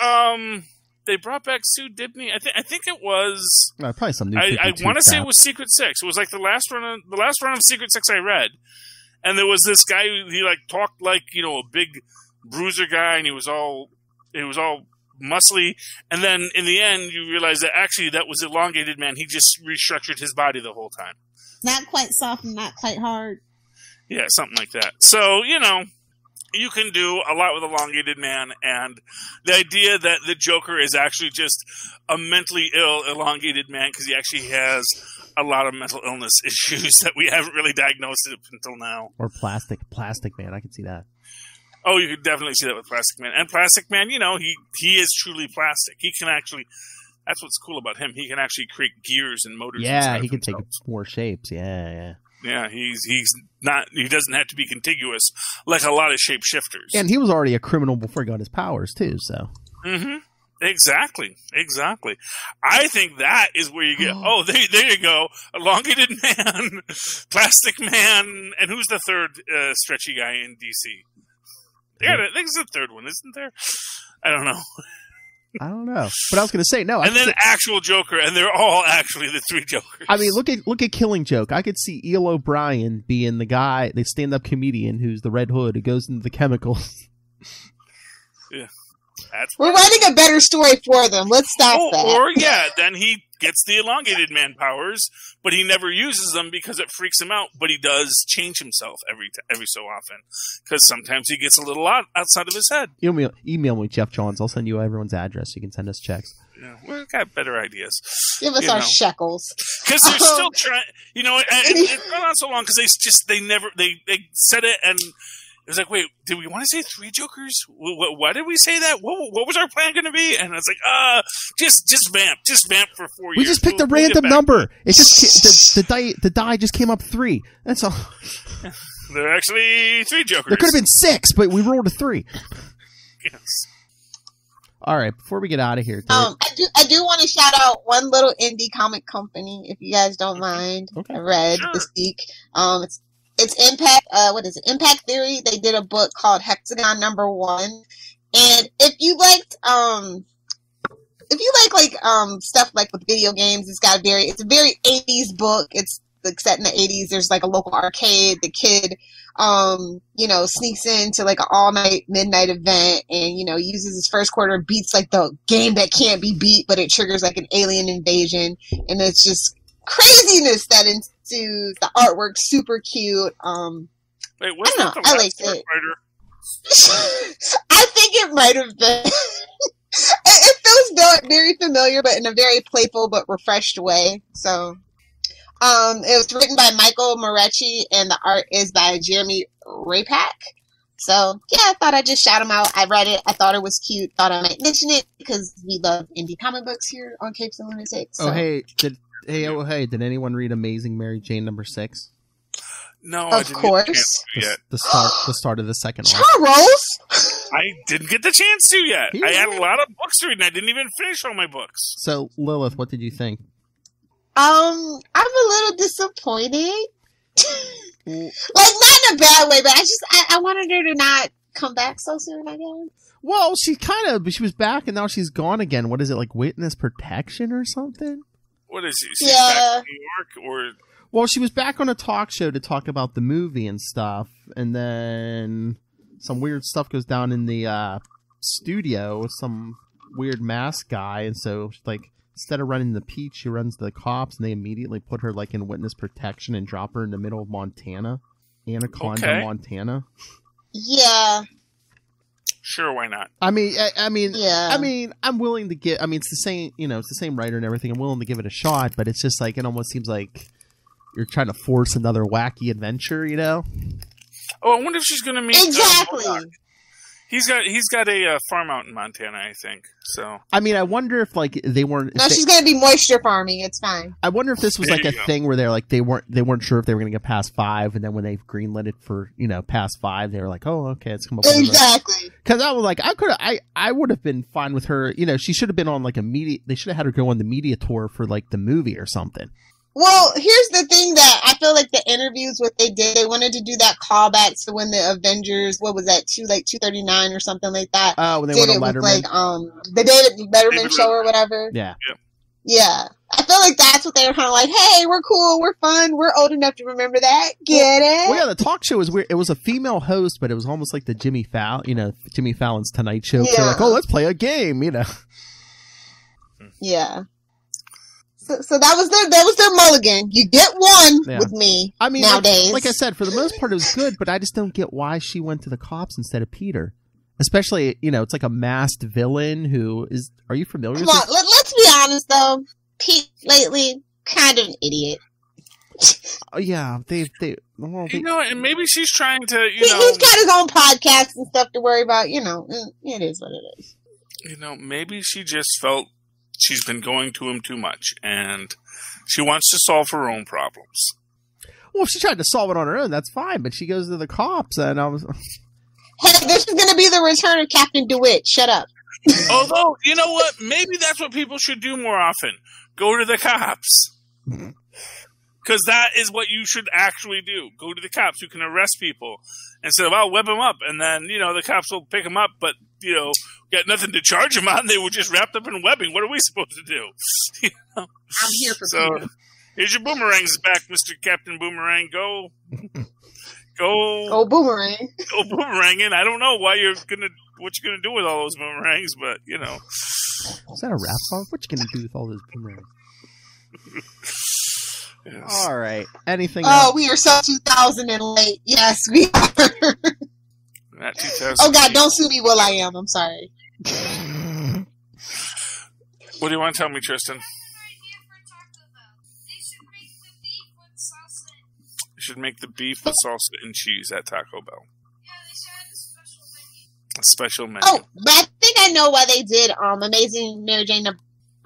Speaker 4: Um, they brought back Sue Dibney. I think I think it was.
Speaker 1: Uh, probably some new.
Speaker 4: I, I want to say it was Secret Six. It was like the last run of the last run of Secret Six I read, and there was this guy who he like talked like you know a big bruiser guy, and he was all it was all muscly, and then in the end you realize that actually that was elongated man. He just restructured his body the whole time.
Speaker 10: Not quite soft and not quite hard.
Speaker 4: Yeah, something like that. So, you know, you can do a lot with elongated man, and the idea that the Joker is actually just a mentally ill elongated man because he actually has a lot of mental illness issues that we haven't really diagnosed up until now.
Speaker 1: or plastic, plastic man. I can see that.
Speaker 4: Oh, you could definitely see that with Plastic Man. And Plastic Man, you know, he he is truly plastic. He can actually. That's what's cool about him. He can actually create gears and motors.
Speaker 1: Yeah, he can take more shapes. Yeah, yeah.
Speaker 4: Yeah, he's he's not. He doesn't have to be contiguous like a lot of shapeshifters.
Speaker 1: And he was already a criminal before he got his powers too. So
Speaker 4: hmm Exactly. Exactly. I think that is where you get. Oh, there, there you go. Elongated man, plastic man, and who's the third uh, stretchy guy in DC? Yeah, I think it's the third one, isn't there? I don't know.
Speaker 1: I don't know, but I was going to say no.
Speaker 4: And
Speaker 1: could
Speaker 4: then
Speaker 1: see-
Speaker 4: actual Joker, and they're all actually the three Jokers.
Speaker 1: I mean, look at look at Killing Joke. I could see Eel O'Brien being the guy, the stand-up comedian who's the Red Hood who goes into the chemicals.
Speaker 4: That's
Speaker 7: We're writing a better story for them. Let's stop
Speaker 4: Oh,
Speaker 7: that.
Speaker 4: or yeah, then he gets the elongated man powers, but he never uses them because it freaks him out. But he does change himself every t- every so often because sometimes he gets a little out- outside of his head.
Speaker 1: Email, email me, Geoff Johns. I'll send you everyone's address. You can send us checks.
Speaker 4: Yeah, we've got better ideas.
Speaker 7: Give us
Speaker 4: you
Speaker 7: our
Speaker 4: know.
Speaker 7: shekels.
Speaker 4: because they're still trying. You know, it, it, it's gone on so long because they just they never they they said it and it was like, wait, did we want to say three Jokers? What, why did we say that? What, what was our plan going to be? And it's like, uh, just just vamp, just vamp for four
Speaker 1: We
Speaker 4: years.
Speaker 1: We just picked
Speaker 4: We'll-
Speaker 1: a
Speaker 4: we'll
Speaker 1: random number. It just the the die the die just came up three. That's all.
Speaker 4: They're actually three Jokers.
Speaker 1: There could have been six, but we rolled a three.
Speaker 4: Yes.
Speaker 1: All right, before we get out of here,
Speaker 7: Um, I do, I do want to shout out one little indie comic company, if you guys don't mind.
Speaker 1: Okay.
Speaker 7: I read
Speaker 4: Sure.
Speaker 7: this week. Um, it's it's Impact. Uh, what is it? Impact Theory. They did a book called Hexagon Number One, and if you liked, um, if you like like um stuff like with video games, it's got a very it's a very eighties book. It's like set in the eighties. There's like a local arcade. The kid um, you know, sneaks into like an all night midnight event and, you know, uses his first quarter, beats like the game that can't be beat, but it triggers like an alien invasion. And it's just craziness that ensues. The artwork's super cute. Um,
Speaker 4: Wait, wasn't
Speaker 7: I
Speaker 4: that
Speaker 7: don't
Speaker 4: the
Speaker 7: know, I
Speaker 4: last
Speaker 7: liked it. I think it might have been. it, it feels very, very familiar, but in a very playful but refreshed way. So, um, it was written by Michael Moretti, and the art is by Jeremy Rapak. So, yeah, I thought I'd just shout him out. I read it. I thought it was cute. Thought I might mention it because we love indie comic books here on Capes and Lunatics. So.
Speaker 1: oh hey, did hey oh hey, did anyone read Amazing Mary Jane number six?
Speaker 4: No, I
Speaker 7: Of
Speaker 4: didn't get the
Speaker 7: course.
Speaker 4: chance to
Speaker 1: The,
Speaker 4: yet.
Speaker 1: the start the start of the second arc.
Speaker 7: Charles!
Speaker 4: I didn't get the chance to yet.
Speaker 1: Yeah.
Speaker 4: I had a lot of books to read, and I didn't even finish all my books.
Speaker 1: So Lilith, what did you think?
Speaker 7: Um, I'm a little disappointed. like not in a bad way, but I just I, I wanted her to not come back so soon. I guess.
Speaker 1: Well, she kind of she was back and now she's gone again. What is it like witness protection or something?
Speaker 4: What is he? She's
Speaker 7: Yeah.
Speaker 4: back in New York, or
Speaker 1: Well, she was back on a talk show to talk about the movie and stuff, and then some weird stuff goes down in the uh, studio with some weird mask guy, and so like instead of running the Peach, she runs the cops, and they immediately put her like in witness protection and drop her in the middle of Montana, Anaconda,
Speaker 4: Okay.
Speaker 1: Montana.
Speaker 7: Yeah,
Speaker 4: sure, why not?
Speaker 1: I mean, I, I mean,
Speaker 7: Yeah.
Speaker 1: I mean, I'm willing to get. I mean, it's the same. You know, it's the same writer and everything. I'm willing to give it a shot, but it's just like it almost seems like you're trying to force another wacky adventure. You know?
Speaker 4: Oh, I wonder if she's going to meet uh,
Speaker 7: exactly.
Speaker 4: MODOK. He's got he's got a uh, farm out in Montana, I think. So
Speaker 1: I mean, I wonder if like they weren't.
Speaker 7: No,
Speaker 1: they-
Speaker 7: she's gonna be moisture farming. It's fine.
Speaker 1: I wonder if this was
Speaker 4: There
Speaker 1: like a
Speaker 4: go.
Speaker 1: thing where they're like they weren't they weren't sure if they were going to get past five, and then when they greenlit it for you know past five, they were like, oh okay, it's come up.
Speaker 7: Exactly.
Speaker 1: Because I was like, I could I I would have been fine with her. You know, she should have been on like a media. They should have had her go on the media tour for like the movie or something.
Speaker 7: Well, here's the thing that I feel like the interviews, what they did, they wanted to do that callback to when the Avengers, what was that, two like two thirty nine or something like that.
Speaker 1: Oh, when they
Speaker 7: did
Speaker 1: went
Speaker 7: it
Speaker 1: on
Speaker 7: with
Speaker 1: Letterman.
Speaker 7: like um the David Letterman
Speaker 4: David
Speaker 7: show or whatever.
Speaker 1: yeah.
Speaker 7: Yeah, Yeah. I feel like that's what they were kind of like. Hey, we're cool, we're fun, we're old enough to remember that. Get it?
Speaker 1: Well, yeah, the talk show was weird. It was a female host, but it was almost like the Jimmy Fallon, you know, Jimmy Fallon's Tonight Show. 'Cause They're
Speaker 7: Yeah.
Speaker 1: like, oh, let's play a game, you know.
Speaker 7: Yeah. So, so that was their that was their mulligan. You get one
Speaker 1: Yeah.
Speaker 7: with me.
Speaker 1: I mean, like,
Speaker 7: nowadays,
Speaker 1: like I said, for the most part, it was good, but I just don't get why she went to the cops instead of Peter. Especially, you know, it's like a masked villain who is. Are you familiar
Speaker 7: come
Speaker 1: with
Speaker 7: on. Let, let's be honest though. Pete lately kind of an idiot.
Speaker 1: Oh, yeah, they they. Well, they
Speaker 4: you know, and maybe she's trying to, you
Speaker 7: He,
Speaker 4: know,
Speaker 7: he's got his own podcast and stuff to worry about. You know, it is what it is.
Speaker 4: you know, maybe she just felt she's been going to him too much, and she wants to solve her own problems.
Speaker 1: well, if she tried to solve it on her own, that's fine. But she goes to the cops, and I was.
Speaker 7: Hey, this is going to be the return of Captain DeWitt. Shut up.
Speaker 4: Although, you know what? Maybe that's what people should do more often. Go to the cops. Because that is what you should actually do. Go to the cops who can arrest people instead of, I'll web them up. And then, you know, the cops will pick them up, but, you know, got nothing to charge them on. They were just wrapped up in webbing. What are we supposed to do? You know?
Speaker 7: I'm here for
Speaker 4: So,
Speaker 7: Peter.
Speaker 4: here's your boomerangs back, Mr. Captain Boomerang. Go. Go,
Speaker 7: Oh, boomerang.
Speaker 4: go boomeranging. I don't know why you're gonna, what you're gonna do with all those boomerangs, but you know,
Speaker 1: Is that a rap song? What you gonna do with all those boomerangs?
Speaker 4: yes.
Speaker 1: All right. Anything
Speaker 7: Oh,
Speaker 1: else?
Speaker 7: we are so 2000 and late. Yes, we are.
Speaker 4: Not 2000.
Speaker 7: oh God, don't sue me. will.i.am. I'm sorry.
Speaker 4: What do you want to tell me, Tristan?
Speaker 9: I have an idea for Taco Bell. They should make the beef with salsa. and-
Speaker 4: You should make the beef with salsa and cheese at Taco Bell.
Speaker 9: Yeah, they should have a special menu.
Speaker 4: A special menu.
Speaker 7: Oh, but I think I know why they did um Amazing Mary Jane number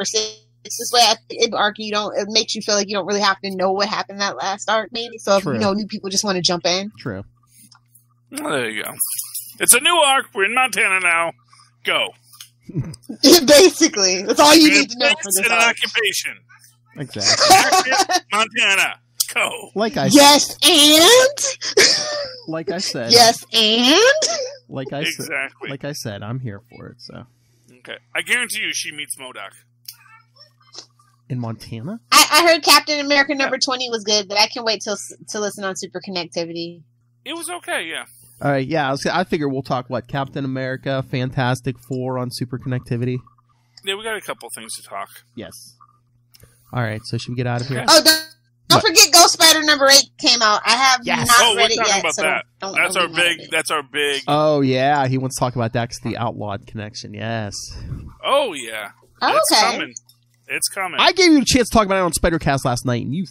Speaker 7: six. This way, I think it arc you don't. It makes you feel like you don't really have to know what happened that last arc, maybe. So if
Speaker 1: True.
Speaker 7: you know new people just want to jump in.
Speaker 1: True.
Speaker 4: Well, there you go. It's a new arc. We're in Montana now. Go.
Speaker 7: Basically, that's all you
Speaker 4: Be
Speaker 7: need to know for this
Speaker 4: an
Speaker 7: arc.
Speaker 4: occupation.
Speaker 1: Exactly.
Speaker 4: Montana. Go.
Speaker 1: Like I said.
Speaker 7: yes, and
Speaker 1: like I said.
Speaker 7: yes, and
Speaker 1: Like I said.
Speaker 4: Exactly.
Speaker 1: Like I said, I'm here for it. So
Speaker 4: Okay. I guarantee you she meets MODOK.
Speaker 1: in Montana.
Speaker 7: I, I heard Captain America number twenty was good, but I can wait till to listen on Super Connectivity.
Speaker 4: It was okay, yeah.
Speaker 1: All right. Yeah. I, was, I figure we'll talk what Captain America, Fantastic Four on Super Connectivity.
Speaker 4: Yeah, we got a couple things to talk.
Speaker 1: Yes. All right. So should we get out of here?
Speaker 7: Oh, don't, don't forget Ghost Spider number eight came out. I have
Speaker 1: Yes.
Speaker 7: not
Speaker 4: oh, we're
Speaker 7: read it
Speaker 4: talking
Speaker 7: yet.
Speaker 4: about
Speaker 7: so
Speaker 4: that.
Speaker 7: don't-
Speaker 4: that's
Speaker 7: don't
Speaker 4: our
Speaker 7: get mad at
Speaker 4: big. That's our big.
Speaker 1: Oh yeah, he wants to talk about Dex the Outlawed connection. Yes.
Speaker 4: oh yeah.
Speaker 7: Oh,
Speaker 4: It's
Speaker 7: okay.
Speaker 4: coming. It's coming.
Speaker 1: I gave you a chance to talk about it on Spidercast last night, and you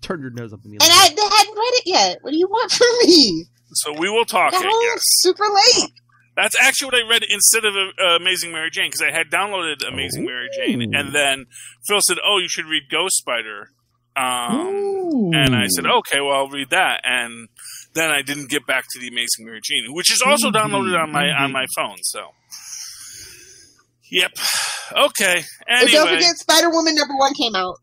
Speaker 1: turned your nose up in the
Speaker 7: And I hadn't read it yet. What do you want from me?
Speaker 4: So we will talk
Speaker 7: Got
Speaker 4: it.
Speaker 7: home
Speaker 4: Yes.
Speaker 7: super late.
Speaker 4: That's actually what I read instead of uh, Amazing Mary Jane because I had downloaded Amazing Mary Jane, and then Phil said, "Oh, you should read Ghost Spider," um, and I said, "Okay, well, I'll read that." And then I didn't get back to the Amazing Mary Jane, which is also downloaded on my on my phone. So, yep. Okay.
Speaker 7: And don't forget Spider Woman number one came out.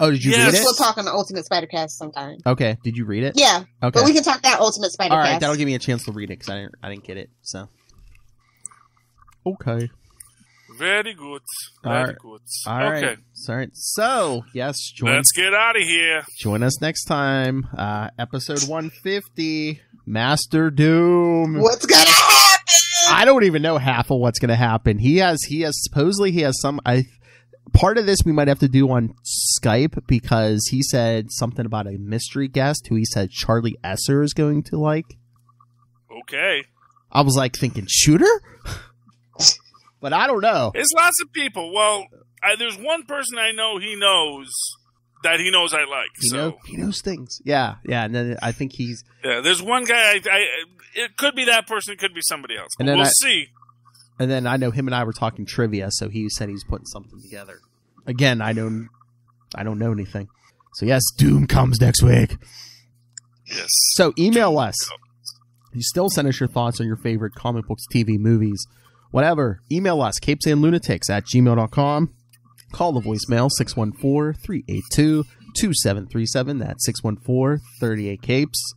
Speaker 1: Oh, did you
Speaker 4: Yes.
Speaker 1: read it?
Speaker 7: We'll talk on the Ultimate Spider Cast sometime.
Speaker 1: Okay, did you read it?
Speaker 7: Yeah,
Speaker 1: Okay.
Speaker 7: but we can talk that Ultimate Spider
Speaker 1: All right, that'll give me a chance to read it because I didn't, I didn't get it. So, okay,
Speaker 4: Very good. Very
Speaker 1: right.
Speaker 4: good.
Speaker 1: all right,
Speaker 4: okay.
Speaker 1: all right. So, yes, join
Speaker 4: Let's get out of here.
Speaker 1: join us next time. Uh, episode one fifty, Master Doom.
Speaker 7: What's gonna happen?
Speaker 1: I don't even know half of what's going to happen. He has he has supposedly he has some I part of this we might have to do on Skype because he said something about a mystery guest who he said Charlie Esser is going to like.
Speaker 4: Okay.
Speaker 1: I was like thinking shooter? but I don't know.
Speaker 4: There's lots of people. Well, I, there's one person I know he knows that he knows I like.
Speaker 1: He
Speaker 4: so
Speaker 1: know he knows things. Yeah, yeah, and then I think he's
Speaker 4: yeah, there's one guy. I, I it could be that person. It could be somebody else.
Speaker 1: And then
Speaker 4: we'll
Speaker 1: I-
Speaker 4: see.
Speaker 1: And then I know him and I were talking trivia, so he said he's putting something together. Again, I don't I don't know anything. So yes, Doom comes next week.
Speaker 4: Yes.
Speaker 1: So email us. You still send us your thoughts on your favorite comic books, TV, movies, whatever. Email us, capesandlunatics at gmail.com. Call the voicemail 614-382-2737. That's 614-38-CAPES.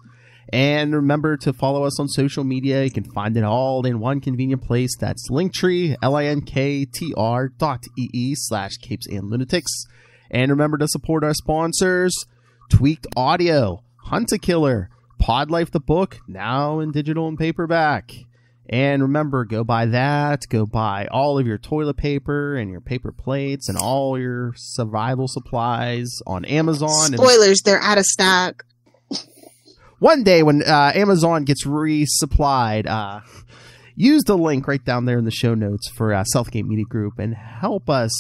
Speaker 1: And remember to follow us on social media. You can find it all in one convenient place. That's Linktree, L-I-N-K-T-R dot E-E slash capes and lunatics. And remember to support our sponsors, Tweaked Audio, Hunt a Killer, Pod Life the Book, now in digital and paperback. And remember, go buy that. Go buy all of your toilet paper and your paper plates and all your survival supplies on Amazon. And
Speaker 7: Spoilers, they're out of stock.
Speaker 1: One day when uh, Amazon gets resupplied, uh, use the link right down there in the show notes for uh, Southgate Media Group and help us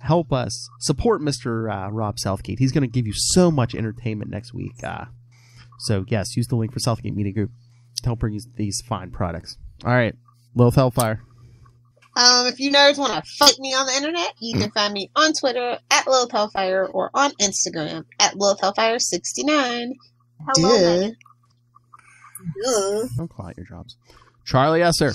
Speaker 1: help us support Mr. Uh, Rob Southgate. He's going to give you so much entertainment next week. Uh, so yes, use the link for Southgate Media Group to help bring you these fine products. All right, Lilith Hellfire.
Speaker 7: Um, if you nerds want to fight me on the internet, you can find me on Twitter at Lilith Hellfire or on Instagram at Lilith Hellfire69. Hello,
Speaker 10: Duh.
Speaker 7: Megan. Duh.
Speaker 1: Don't call out your jobs. Charlie Esser.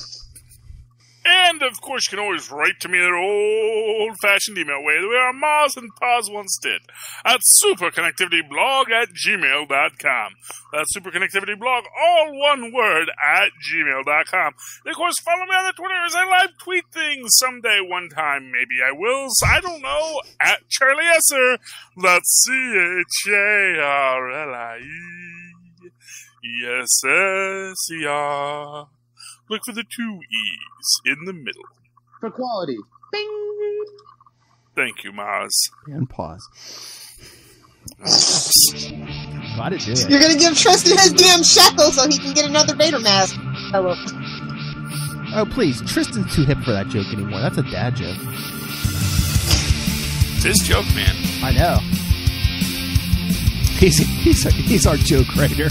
Speaker 4: And of course, you can always write to me that old fashioned email way the way our Mars and Paz once did at superconnectivityblog at gmail.com. That's superconnectivityblog, all one word, at gmail.com. And of course, follow me on the Twitter as I live tweet things someday, one time. Maybe I will. I don't know. At Charlie Esser. That's C H A R L I E S S E R. Look for the two E's in the middle.
Speaker 11: For quality.
Speaker 4: Thank you, Maz.
Speaker 1: And pause. Glad to do it.
Speaker 7: You're gonna give Tristan his damn shekel so he can get another Vader mask. Hello.
Speaker 1: Oh, please. Tristan's too hip for that joke anymore. That's a dad joke.
Speaker 4: This joke, man.
Speaker 1: I know. He's he's he's our joke writer.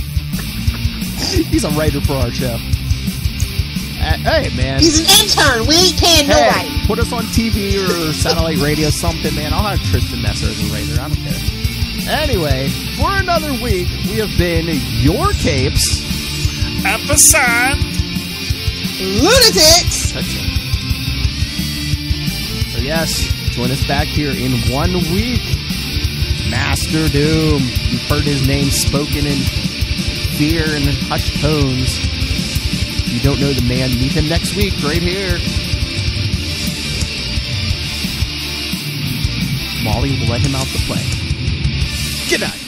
Speaker 1: he's a writer for our show. Hey, man.
Speaker 7: He's an intern. We ain't paying
Speaker 1: Hey,
Speaker 7: nobody.
Speaker 1: put us on TV or satellite radio, something, man. I'll have Tristan Messer as a writer. I don't care. Anyway, for another week, we have been your capes.
Speaker 4: Ampersand.
Speaker 7: Lunatics.
Speaker 1: Touch it. So yes, join us back here in one week. Master Doom. You've heard his name spoken in fear and hushed tones. If you don't know the man, meet him next week right here. Molly will let him out to play. Good night.